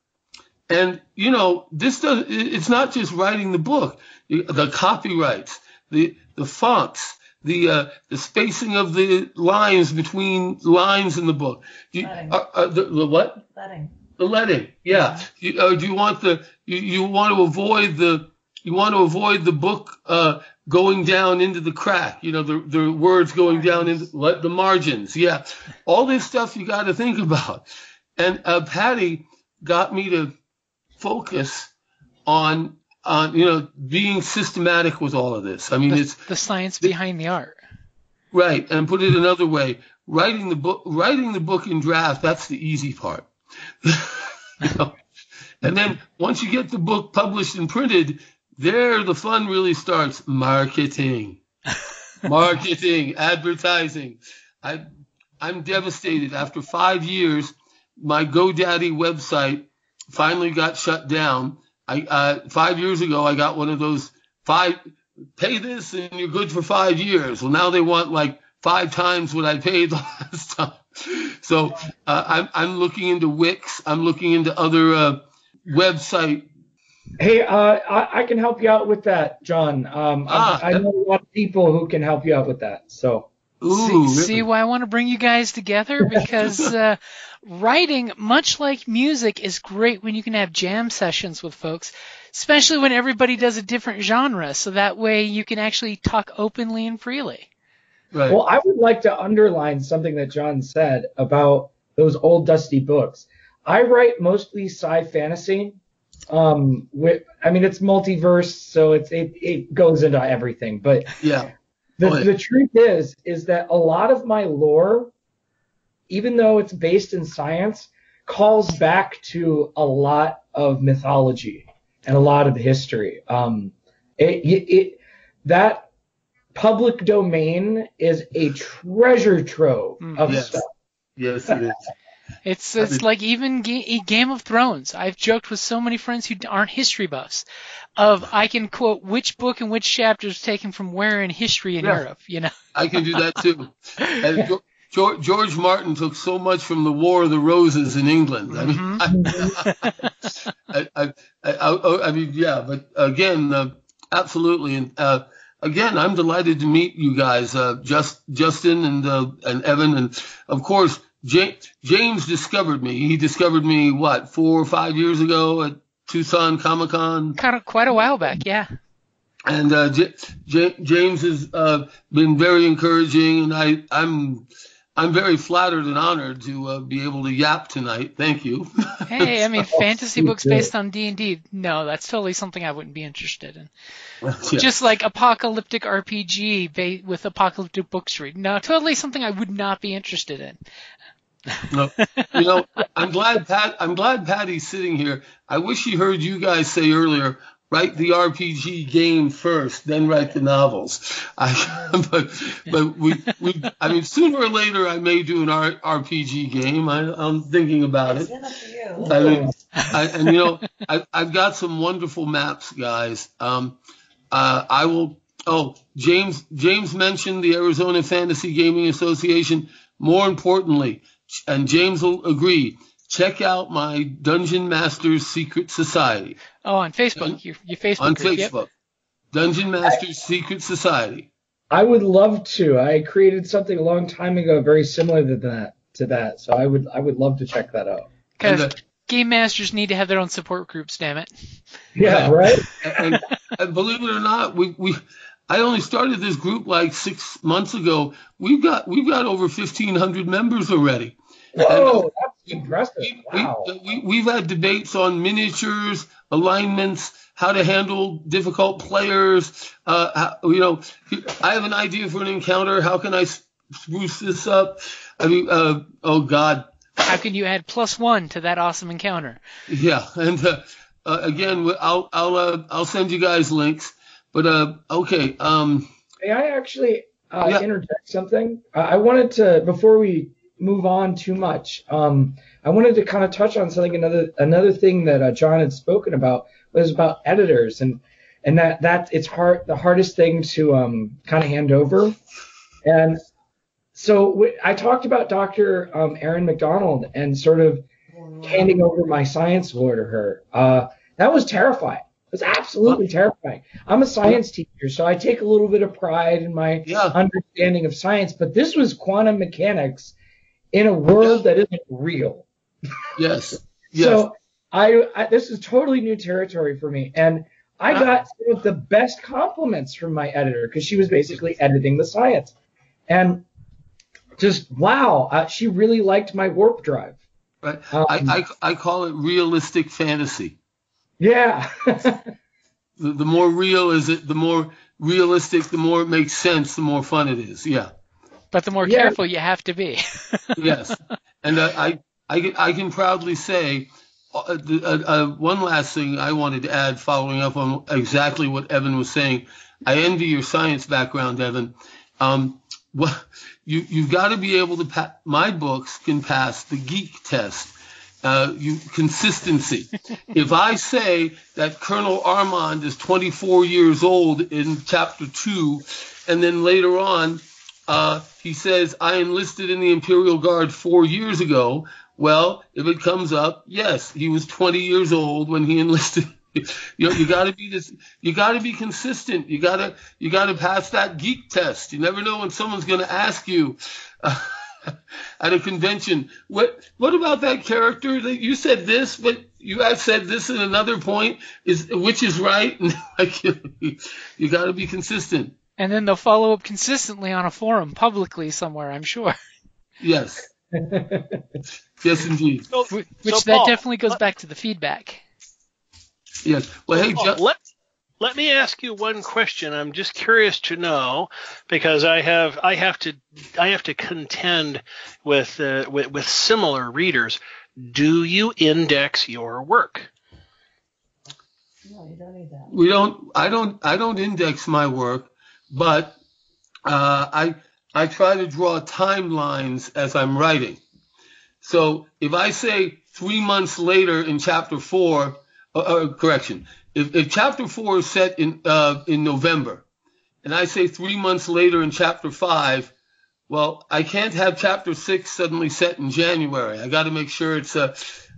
And you know, this does it's not just writing the book, the copyrights, the the fonts, the uh, the spacing of the lines between lines in the book. You, Leading. uh, uh, the, the what? Leading. The leading, yeah. You, uh, do you want the you, you want to avoid the you want to avoid the book uh, going down into the crack? You know the the words going down into the margins, yeah. All this stuff you got to think about. And uh, Patty got me to focus on on you know being systematic with all of this. I mean, The, it's the science behind the art. Right, and put it another way, writing the book, writing the book in draft, that's the easy part. *laughs* You know? And then once you get the book published and printed, there the fun really starts. Marketing, *laughs* marketing, advertising. I, I'm devastated. After five years, my GoDaddy website finally got shut down. I uh, five years ago, I got one of those five pay this and you're good for five years. Well, now they want like five times what I paid *laughs* last time. So uh, I'm I'm looking into Wix. I'm looking into other uh, website. Hey, uh, I, I can help you out with that, John. Um, Ah, I, I know a lot of people who can help you out with that. So Ooh, see, see why I want to bring you guys together? *laughs* Because uh, writing, much like music, is great when you can have jam sessions with folks, especially when everybody does a different genre. So that way you can actually talk openly and freely. right. Well, I would like to underline something that John said about those old dusty books. I write mostly sci fantasy. Um, with, I mean, it's multiverse, so it's it, it goes into everything. But yeah. the, Oh, yeah. the truth is, is that a lot of my lore, even though it's based in science, calls back to a lot of mythology and a lot of history. Um, it, it, it that public domain is a treasure trove Mm. of Yes. stuff. Yes, it is. It's I it's mean- like even Ga- Game of Thrones. I've joked with so many friends who aren't history buffs, of I can quote which book and which chapter is taken from where in history in Yeah. Europe. You know. I can do that too. *laughs* And George, George Martin took so much from the War of the Roses in England. I mean, Mm-hmm. *laughs* I, I, I, I, I mean, yeah, but again, uh, absolutely. And uh, again, I'm delighted to meet you guys, uh, just Justin and uh, and Evan, and of course, James, James discovered me. He discovered me what four or five years ago at Tucson Comic Con. Kind of quite a while back, yeah. And uh, J- J- James has uh, been very encouraging, and I, I'm I'm very flattered and honored to uh, be able to yap tonight. Thank you. hey, I mean, *laughs* fantasy books based on D and D. No, that's totally something I wouldn't be interested in. *laughs* Yeah. Just like apocalyptic RPG ba- with apocalyptic books read. No, totally something I would not be interested in. No, *laughs* you know, I'm glad Pat. I'm glad Patty's sitting here. I wish he heard you guys say earlier. Write the RPG game first, then write the novels. I, *laughs* but but we, we I mean sooner or later I may do an R, RPG game. I, I'm thinking about it. I mean, I, and you know, I, I've got some wonderful maps, guys. Um, uh, I will. Oh, James James mentioned the Arizona Fantasy Gaming Association. More importantly, and James will agree. Check out my Dungeon Masters Secret Society Oh, on Facebook, your, your Facebook on group. Yep. Facebook. Dungeon Masters Secret Society. I would love to. I created something a long time ago very similar to that. To that, so I would I would love to check that out. Because uh, game masters need to have their own support groups. Damn it. Yeah, Yeah. right. and, and believe it or not, we, we I only started this group like six months ago. We've got we've got over fifteen hundred members already. Oh, that's impressive. We, Wow. we, we, have had debates on miniatures, alignments, how to handle difficult players. Uh, how, you know, I have an idea for an encounter. How can I spruce this up? I mean, uh, oh God, How can you add plus one to that awesome encounter? yeah. And uh, uh, again, I'll I'll uh, I'll send you guys links. But uh, okay, um, May I actually uh, Yeah. interject something? I I wanted to before we move on too much. Um, I wanted to kind of touch on something. Another another thing that uh, John had spoken about was about editors and and that that it's hard the hardest thing to um, kind of hand over. And so w- I talked about Dr. Um, Erin Macdonald and sort of handing over my science lore to her. Uh, that was terrifying. It was absolutely terrifying. I'm a science teacher, so I take a little bit of pride in my Yeah. understanding of science, but this was quantum mechanics in a world that isn't real. yes, *laughs* yes. So I, I this is totally new territory for me, and I Ah. got some of the best compliments from my editor because she was basically editing the science, and just wow, uh, she really liked my warp drive. Right. Um, I, I, I call it realistic fantasy. Yeah, *laughs* The, the more real is it, the more realistic, the more it makes sense, the more fun it is. Yeah. But the more Yeah. careful you have to be. *laughs* Yes. and uh, I, I, can- I can proudly say uh, the- uh, uh, one last thing I wanted to add, following up on exactly what Evan was saying. I envy your science background, Evan. Um, well, you, you've got to be able to pass. My books can pass the geek test. Uh, you consistency. *laughs* if I say that Colonel Armand is 24 years old in chapter two, and then later on uh, he says, I enlisted in the Imperial Guard four years ago. Well, if it comes up, yes, he was 20 years old when he *laughs* enlisted. you you gotta be this, you gotta be consistent. You gotta, you gotta pass that geek test. You never know when someone's gonna ask you, uh, *laughs* at a convention, what, what about that character that you said this, but you have said this at another point is, which is right? *laughs* you, you gotta be consistent. And then they'll follow up consistently on a forum publicly somewhere, I'm sure. Yes. *laughs* Yes, indeed. So, Which so that Paul, definitely goes back to the feedback. Yes. Well, hey, Paul, Ju- let let me ask you one question. I'm just curious to know because I have I have to I have to contend with uh, with, with similar readers. Do you index your work? No, you don't need that. We don't. I don't. I don't index my work, but uh, I I try to draw timelines as I'm writing. So if I say three months later in chapter four, uh, uh, correction, if, if chapter four is set in uh, in November, and I say three months later in chapter five, well, I can't have chapter six suddenly set in January. I got to make sure it's uh,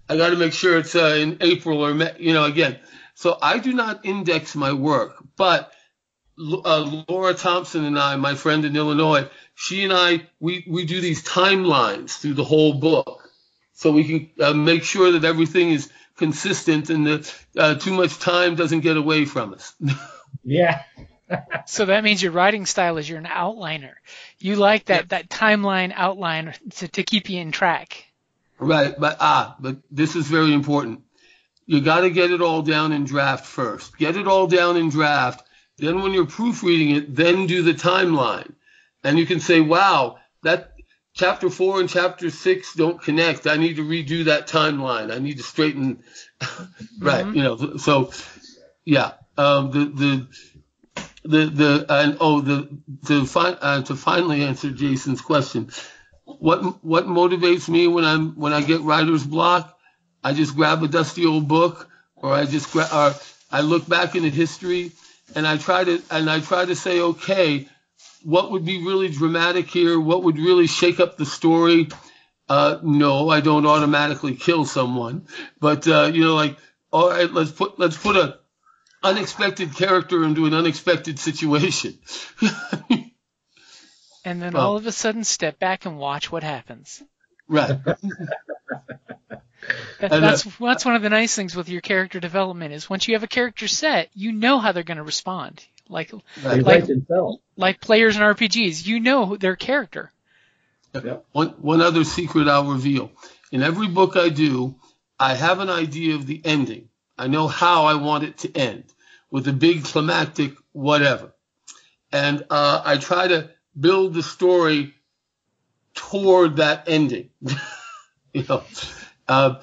I got to make sure it's uh, in April or May, you know again. So I do not index my work, but uh, Laura Thompson and I, my friend in Illinois, she and I, we, we do these timelines through the whole book. So we can uh, make sure that everything is consistent and that uh, too much time doesn't get away from us. *laughs* Yeah. *laughs* So that means your writing style is you're an outliner. You like that that timeline outline to, to keep you in track. Right, but ah, but this is very important. You got to get it all down in draft first. Get it all down in draft. Then when you're proofreading it, then do the timeline. And you can say, wow, that chapter four and chapter six don't connect. I need to redo that timeline. I need to straighten. *laughs* right, you know, so yeah, um, the, the, the, the, and oh, the, to fi- uh, to finally answer Jason's question, what, what motivates me when I'm, when I get writer's block? I just grab a dusty old book or I just gra- or I look back into history and I try to, and I try to say, okay, what would be really dramatic here? What would really shake up the story? Uh, no, I don't automatically kill someone, but, uh, you know, like, all right, let's put, let's put a unexpected character into an unexpected situation. *laughs* And then Well- all of a sudden step back and watch what happens. right. *laughs* That, And, uh, that's that's one of the nice things with your character development is once you have a character set, you know how they're going to respond. Like They. Like- like players in RPGs, you know their character. One, one other secret I'll reveal. In every book I do, I have an idea of the ending. I know how I want it to end with a big climactic whatever. And uh, I try to build the story toward that ending. *laughs* you know, uh,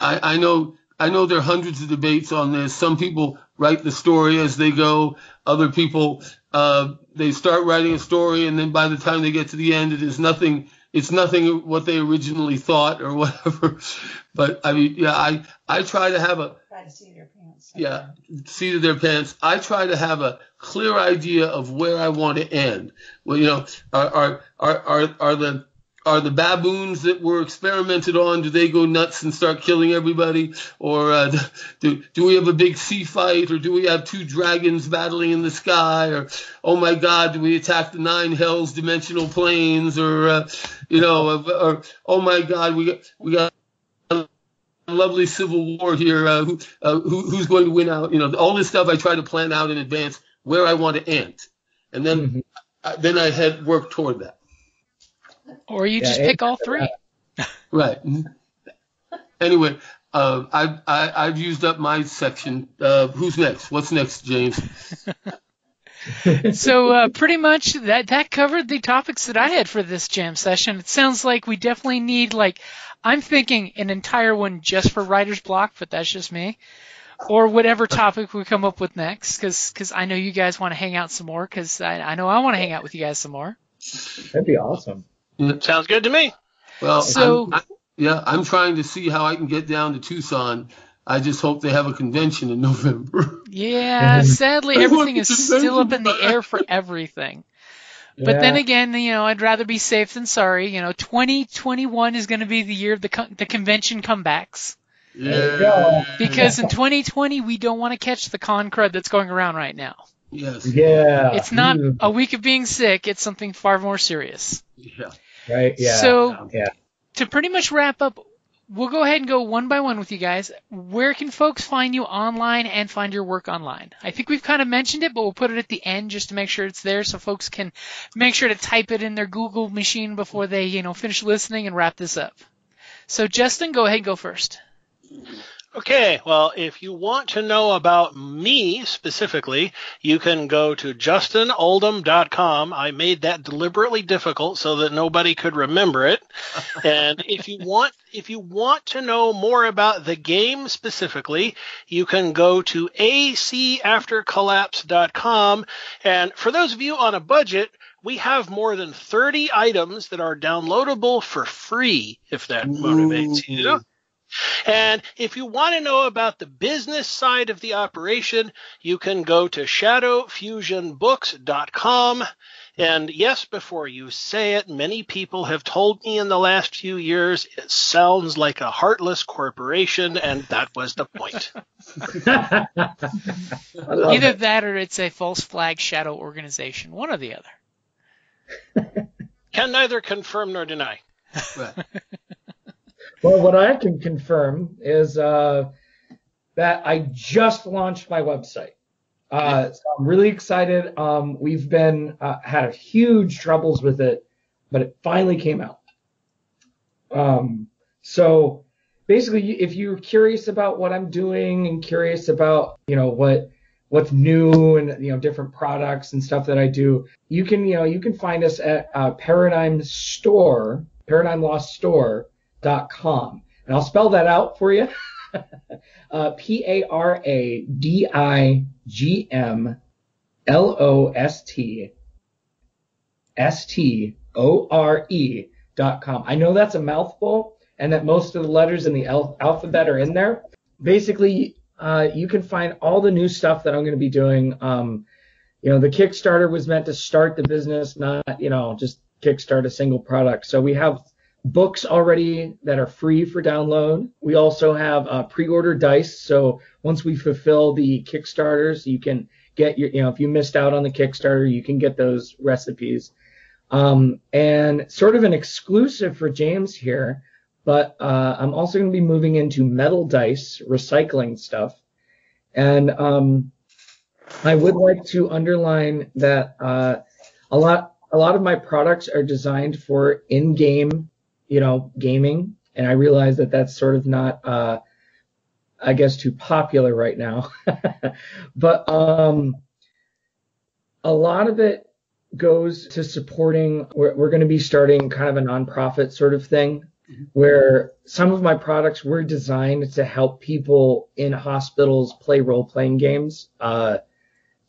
I, I know I know there are hundreds of debates on this. Some people write the story as they go. Other people uh, they start writing a story, and then by the time they get to the end, it is nothing. It's nothing what they originally thought or *laughs* whatever. But I mean, yeah, I I try to have a Try to see your pants. yeah, seat of their pants. I try to have a clear idea of where I want to end. Well, you know, are are are are, are the are the baboons that were experimented on? Do they go nuts and start killing everybody, or uh, *laughs* do do we have a big sea fight, or do we have two dragons battling in the sky, or oh my God, do we attack the nine hells dimensional planes, or uh, you know, or, or oh my God, we got we got a lovely civil war here. Uh, who, uh, who, who's going to win out? You know, all this stuff I try to plan out in advance where I want to end, and then Mhm. uh, then I head work toward that. Or you Yeah, just pick all three. *laughs* Right. Anyway, uh, I, I I've used up my section. Uh, who's next? What's next, James? *laughs* so uh, pretty much that that covered the topics that I had for this jam session. It sounds like we definitely need like I'm thinking an entire one just for writer's block, but that's just me. Or whatever topic we come up with next, because I know you guys want to hang out some more, because I, I know I want to hang out with you guys some more. That'd be awesome. Sounds good to me. Well, So- I'm, I, yeah, I'm trying to see how I can get down to Tucson. I just hope they have a convention in *laughs* November. Yeah, *laughs* sadly everything is still up in the air for everything. But then again, you know, I'd rather be safe than sorry. You know, 2021 is going to be the year of the con- the convention comebacks. There you go. Because in 2020 we don't want to catch the con crud that's going around right now. Yes. yeah, It's not Mm, a week of being sick, it's something far more serious. Yeah. right. Yeah. So yeah. to pretty much wrap up, we'll go ahead and go one by one with you guys. Where can folks find you online and find your work online? I think we've kind of mentioned it, but we'll put it at the end just to make sure it's there so folks can make sure to type it in their Google machine before they, you know, finish listening and wrap this up. So Justin, go ahead and go first. Okay, well, if you want to know about me specifically, you can go to justinoldham.com. I made that deliberately difficult so that nobody could remember it. *laughs* and if you want if you want to know more about the game specifically, you can go to acaftercollapse.com. And for those of you on a budget, we have more than 30 items that are downloadable for free if that motivates you. And if you want to know about the business side of the operation, you can go to shadowfusionbooks.com. And yes, before you say it, many people have told me in the last few years it sounds like a heartless corporation, and that was the point. *laughs* Either it. that or it's a false flag shadow organization, one or the other. Can neither confirm nor deny. *laughs* Well, what I can confirm is uh, that I just launched my website. Uh, so I'm really excited. Um, we've been uh, had huge troubles with it, but it finally came out. Um, so basically, if you're curious about what I'm doing and curious about you know what what's new and you know different products and stuff that I do, you can you know you can find us at uh, Paradigm Store, Paradigm Lost Store, ParadigmLostStore.com, and I'll spell that out for you. *laughs* uh, P A R A D I G M L O S T S T O R E dot com. I know that's a mouthful and that most of the letters in the al- alphabet are in there. Basically, uh, you can find all the new stuff that I'm going to be doing. Um, you know, the Kickstarter was meant to start the business, not, you know, just kickstart a single product. So we have books already that are free for download. We also have uh, pre-order dice. So once we fulfill the Kickstarters, you can get your, you know, if you missed out on the Kickstarter, you can get those recipes. Um, and sort of an exclusive for James here, but uh, I'm also going to be moving into metal dice, recycling stuff. And um, I would like to underline that uh, a lot a lot of my products are designed for in-game you know, gaming. And I realize that that's sort of not, uh, I guess, too popular right now. *laughs* but um, a lot of it goes to supporting. We're, we're going to be starting kind of a nonprofit sort of thing mm-hmm. where some of my products were designed to help people in hospitals play role playing games. Uh,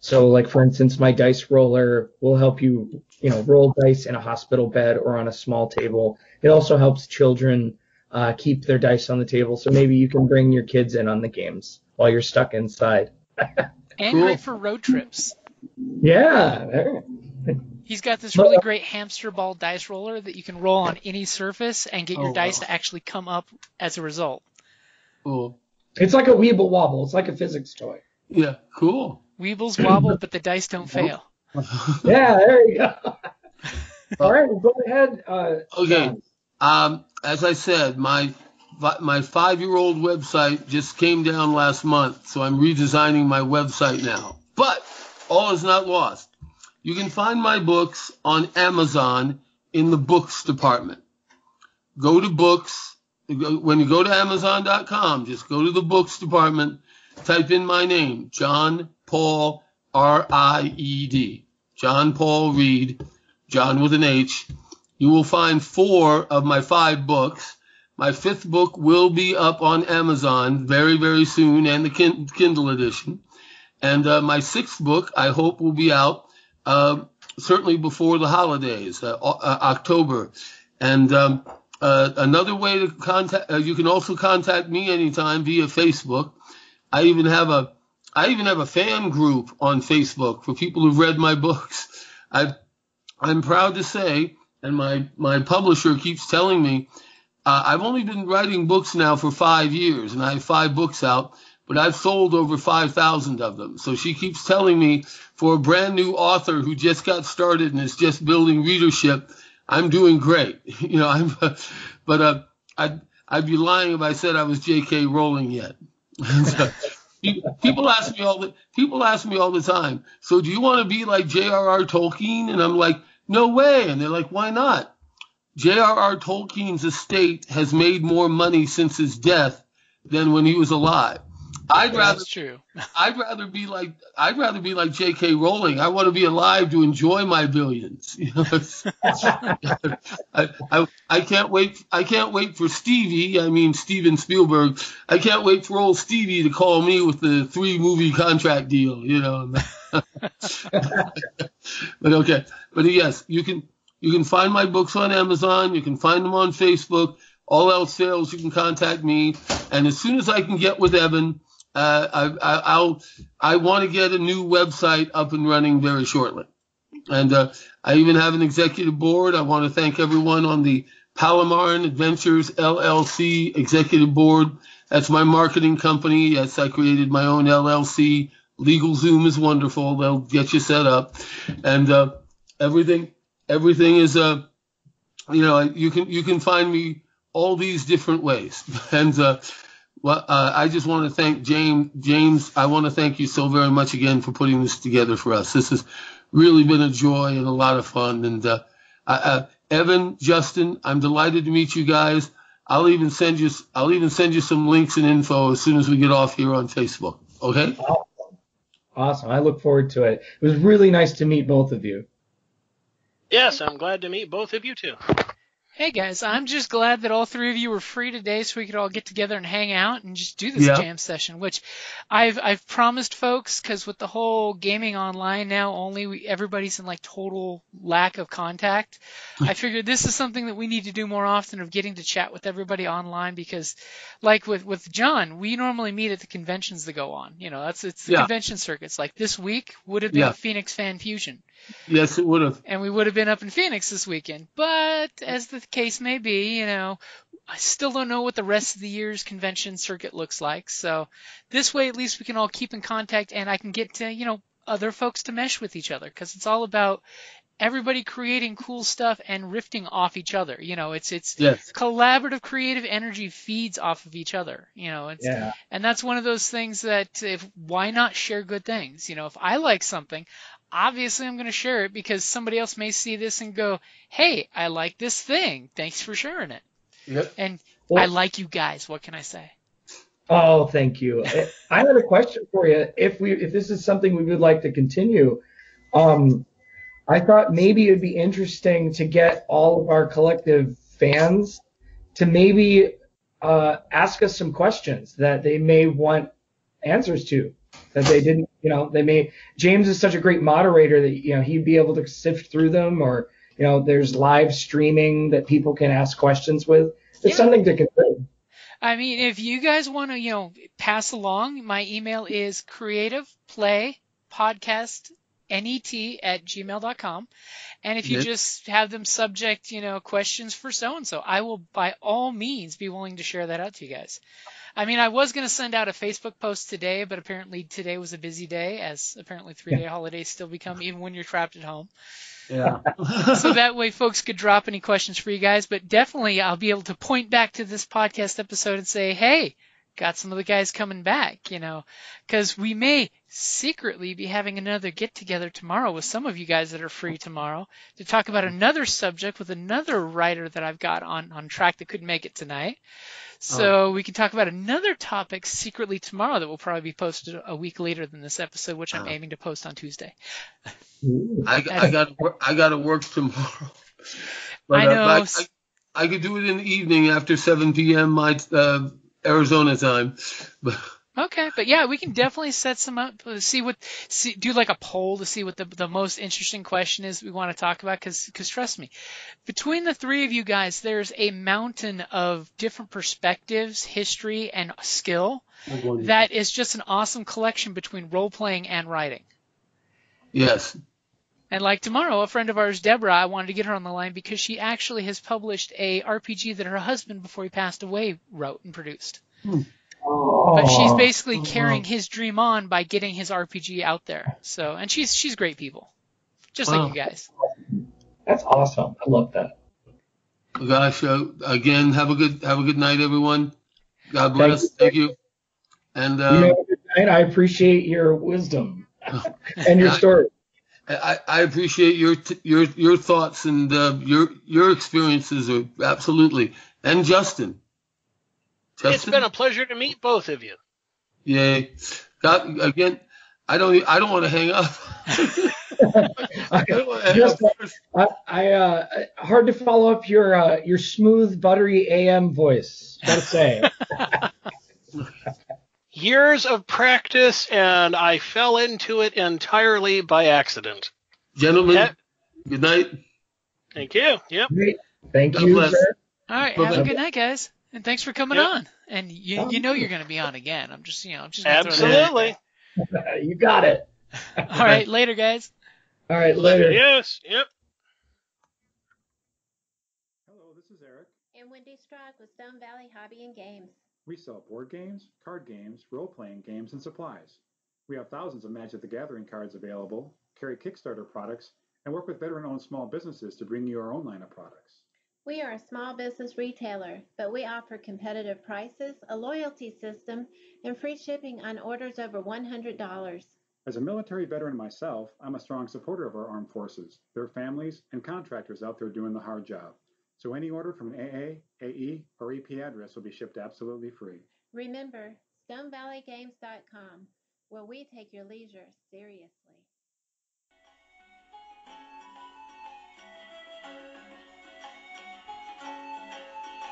so, like for instance, my dice roller will help you, you know, roll dice in a hospital bed or on a small table. It also helps children uh, keep their dice on the table. So maybe you can bring your kids in on the games while you're stuck inside. and cool. great for road trips. Yeah. He's got this really great hamster ball dice roller that you can roll on any surface and get your oh, dice wow. to actually come up as a result. Cool. It's like a Weeble Wobble. It's like a physics toy. Yeah, cool. Weebles wobble, but the dice don't fail. *laughs* yeah, there you go. *laughs* All right, well, go ahead. Uh, okay. Um, as I said, my my five year old website just came down last month, so I'm redesigning my website now. But all is not lost. You can find my books on Amazon in the books department. Go to books. When you go to Amazon.com, just go to the books department, type in my name, John Paul R I E D. John Paul Ried, John with an H. You will find four of my five books. My fifth book will be up on Amazon very, very soon and the Kindle edition. And uh, my sixth book, I hope, will be out uh, certainly before the holidays, uh, uh October. And um, uh, another way to contact, uh, you can also contact me anytime via Facebook. I even have a I even have a fan group on Facebook for people who've read my books. I, I'm proud to say, and my, my publisher keeps telling me, uh, I've only been writing books now for five years, and I have five books out, but I've sold over 5,000 of them. So she keeps telling me, for a brand new author who just got started and is just building readership, I'm doing great. *laughs* you know, I'm, but uh, I'd, I'd be lying if I said I was J.K. Rowling yet. *laughs* people ask me all the people ask me all the time. So do you want to be like J.R.R. Tolkien? And I'm like, no way. And they're like, why not? J.R.R. Tolkien's estate has made more money since his death than when he was alive. I'd rather That's true. *laughs* I'd rather be like I'd rather be like J.K. Rowling. I want to be alive to enjoy my billions. *laughs* You know, *laughs* I, I I can't wait. I can't wait for Stevie. I mean Steven Spielberg. I can't wait for old Stevie to call me with the three movie contract deal. You know. but okay. But yes, you can you can find my books on Amazon. You can find them on Facebook. All else fails, you can contact me. And as soon as I can get with Evan, uh, I, I, will I want to get a new website up and running very shortly. And uh, I even have an executive board. I want to thank everyone on the Palamaran Adventures LLC executive board. That's my marketing company. Yes, I created my own LLC. Legal Zoom is wonderful. They'll get you set up, and uh, everything everything is uh, you know you can you can find me all these different ways. *laughs* And uh, Well, uh, I just want to thank James. James, I want to thank you so very much again for putting this together for us. This has really been a joy and a lot of fun. And uh, uh, Evan, Justin, I'm delighted to meet you guys. I'll even send you. I'll even send you some links and info as soon as we get off here on Facebook. Okay. Awesome. Awesome. I look forward to it. It was really nice to meet both of you. Yes, I'm glad to meet both of you too. Hey guys, I'm just glad that all three of you were free today so we could all get together and hang out and just do this Yeah. jam session, which I've I've promised folks cuz with the whole gaming online now only we, everybody's in like total lack of contact. *laughs* I figured this is something that we need to do more often of getting to chat with everybody online because like with with John, we normally meet at the conventions that go on. You know, that's it's the Yeah. convention circuits. Like this week would have been Yeah. Phoenix Fan Fusion Yes, it would have. and we would have been up in Phoenix this weekend. But as the case may be, you know, I still don't know what the rest of the year's convention circuit looks like. So this way, at least we can all keep in contact, and I can get to you know other folks to mesh with each other because it's all about everybody creating cool stuff and rifting off each other. You know, it's it's Yes. collaborative creative energy feeds off of each other. You know, it's Yeah. and that's one of those things that if why not share good things? You know, if I like something, obviously I'm going to share it because somebody else may see this and go, "Hey, I like this thing. Thanks for sharing it." Yep. And Well- I like you guys. What can I say? Oh, thank you. I- I had a question for you. If we, if this is something we would like to continue, um, I thought maybe it'd be interesting to get all of our collective fans to maybe uh, ask us some questions that they may want answers to that they didn't, you know, they may. James is such a great moderator that you know he'd be able to sift through them, or you know, there's live streaming that people can ask questions with. It's Yeah. something to consider. I mean, if you guys want to, you know, pass along, my email is creativeplaypodcastnet at gmail.com. And if you Yes. just have them subject, you know, questions for so and so, I will by all means be willing to share that out to you guys. I mean, I was going to send out a Facebook post today, but apparently today was a busy day, as apparently three day holidays still become, even when you're trapped at home Yeah. *laughs* so that way folks could drop any questions for you guys. But definitely, I'll be able to point back to this podcast episode and say, hey, got some of the guys coming back, you know, because we may secretly be having another get together tomorrow with some of you guys that are free tomorrow to talk about another subject with another writer that I've got on, on track that couldn't make it tonight. So we can talk about another topic secretly tomorrow that will probably be posted a week later than this episode, which I'm Oh. aiming to post on Tuesday. I, I got. I got to work tomorrow. *laughs* I know. uh, I, I, I could do it in the evening after 7 p.m. my uh, Arizona time. *laughs* But Okay, but yeah, we can definitely set some up. uh, See what, see, do like a poll to see what the the most interesting question is we want to talk about. Because, because trust me, between the three of you guys, there's a mountain of different perspectives, history, and skill that is just an awesome collection between role playing and writing. yes, And like tomorrow, a friend of ours, Deborah, I wanted to get her on the line because she actually has published a RPG that her husband, before he passed away, wrote and produced. But she's Oh. basically carrying his dream on by getting his RPG out there. So, and she's she's great people, just Wow. like you guys. That's awesome. I love that. gosh. Uh, again, have a good have a good night, everyone. God bless. Thank you. And You um, have a good night. I appreciate your wisdom *laughs* and your story. I, I appreciate your t- your your thoughts and uh, your your experiences are absolutely. And Justin. Justin. It's been a pleasure to meet both of you. Yay. God, again, I don't I don't want to hang up. *laughs* I don't wanna hang Just- up. I, I uh, hard to follow up your uh, your smooth, buttery AM voice. Gotta say. *laughs* Years of practice, and I fell into it entirely by accident. Gentlemen, Yeah. good night. Thank you. Yep. Great. Thank God you. bless. sir. All right, Well, have a good night, guys, and thanks for coming Yep. on. And you you know you're going to be on again. I'm just you know just gonna throw Absolutely. *laughs* You got it. *laughs* All right, later, guys. All right, later. Yes. Yep. Hello, this is Eric. and Wendy Strog with Stone Valley Hobby and Games. We sell board games, card games, role playing games, and supplies. We have thousands of Magic the Gathering cards available, carry Kickstarter products, and work with veteran owned small businesses to bring you our own line of products. We are a small business retailer, but we offer competitive prices, a loyalty system, and free shipping on orders over $100. As a military veteran myself, I'm a strong supporter of our armed forces, their families, and contractors out there doing the hard job. So any order from an AA, AE, or AP address will be shipped absolutely free. Remember, StoneValleyGames.com, where we take your leisure seriously.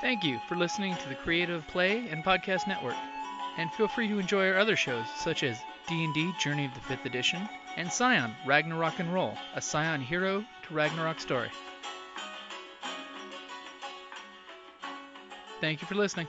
Thank you for listening to the Creative Play and Podcast Network. And feel free to enjoy our other shows such as D&D Journey of the 5th Edition and Scion Ragnarok and Roll, a Scion hero to Ragnarok story. Thank you for listening.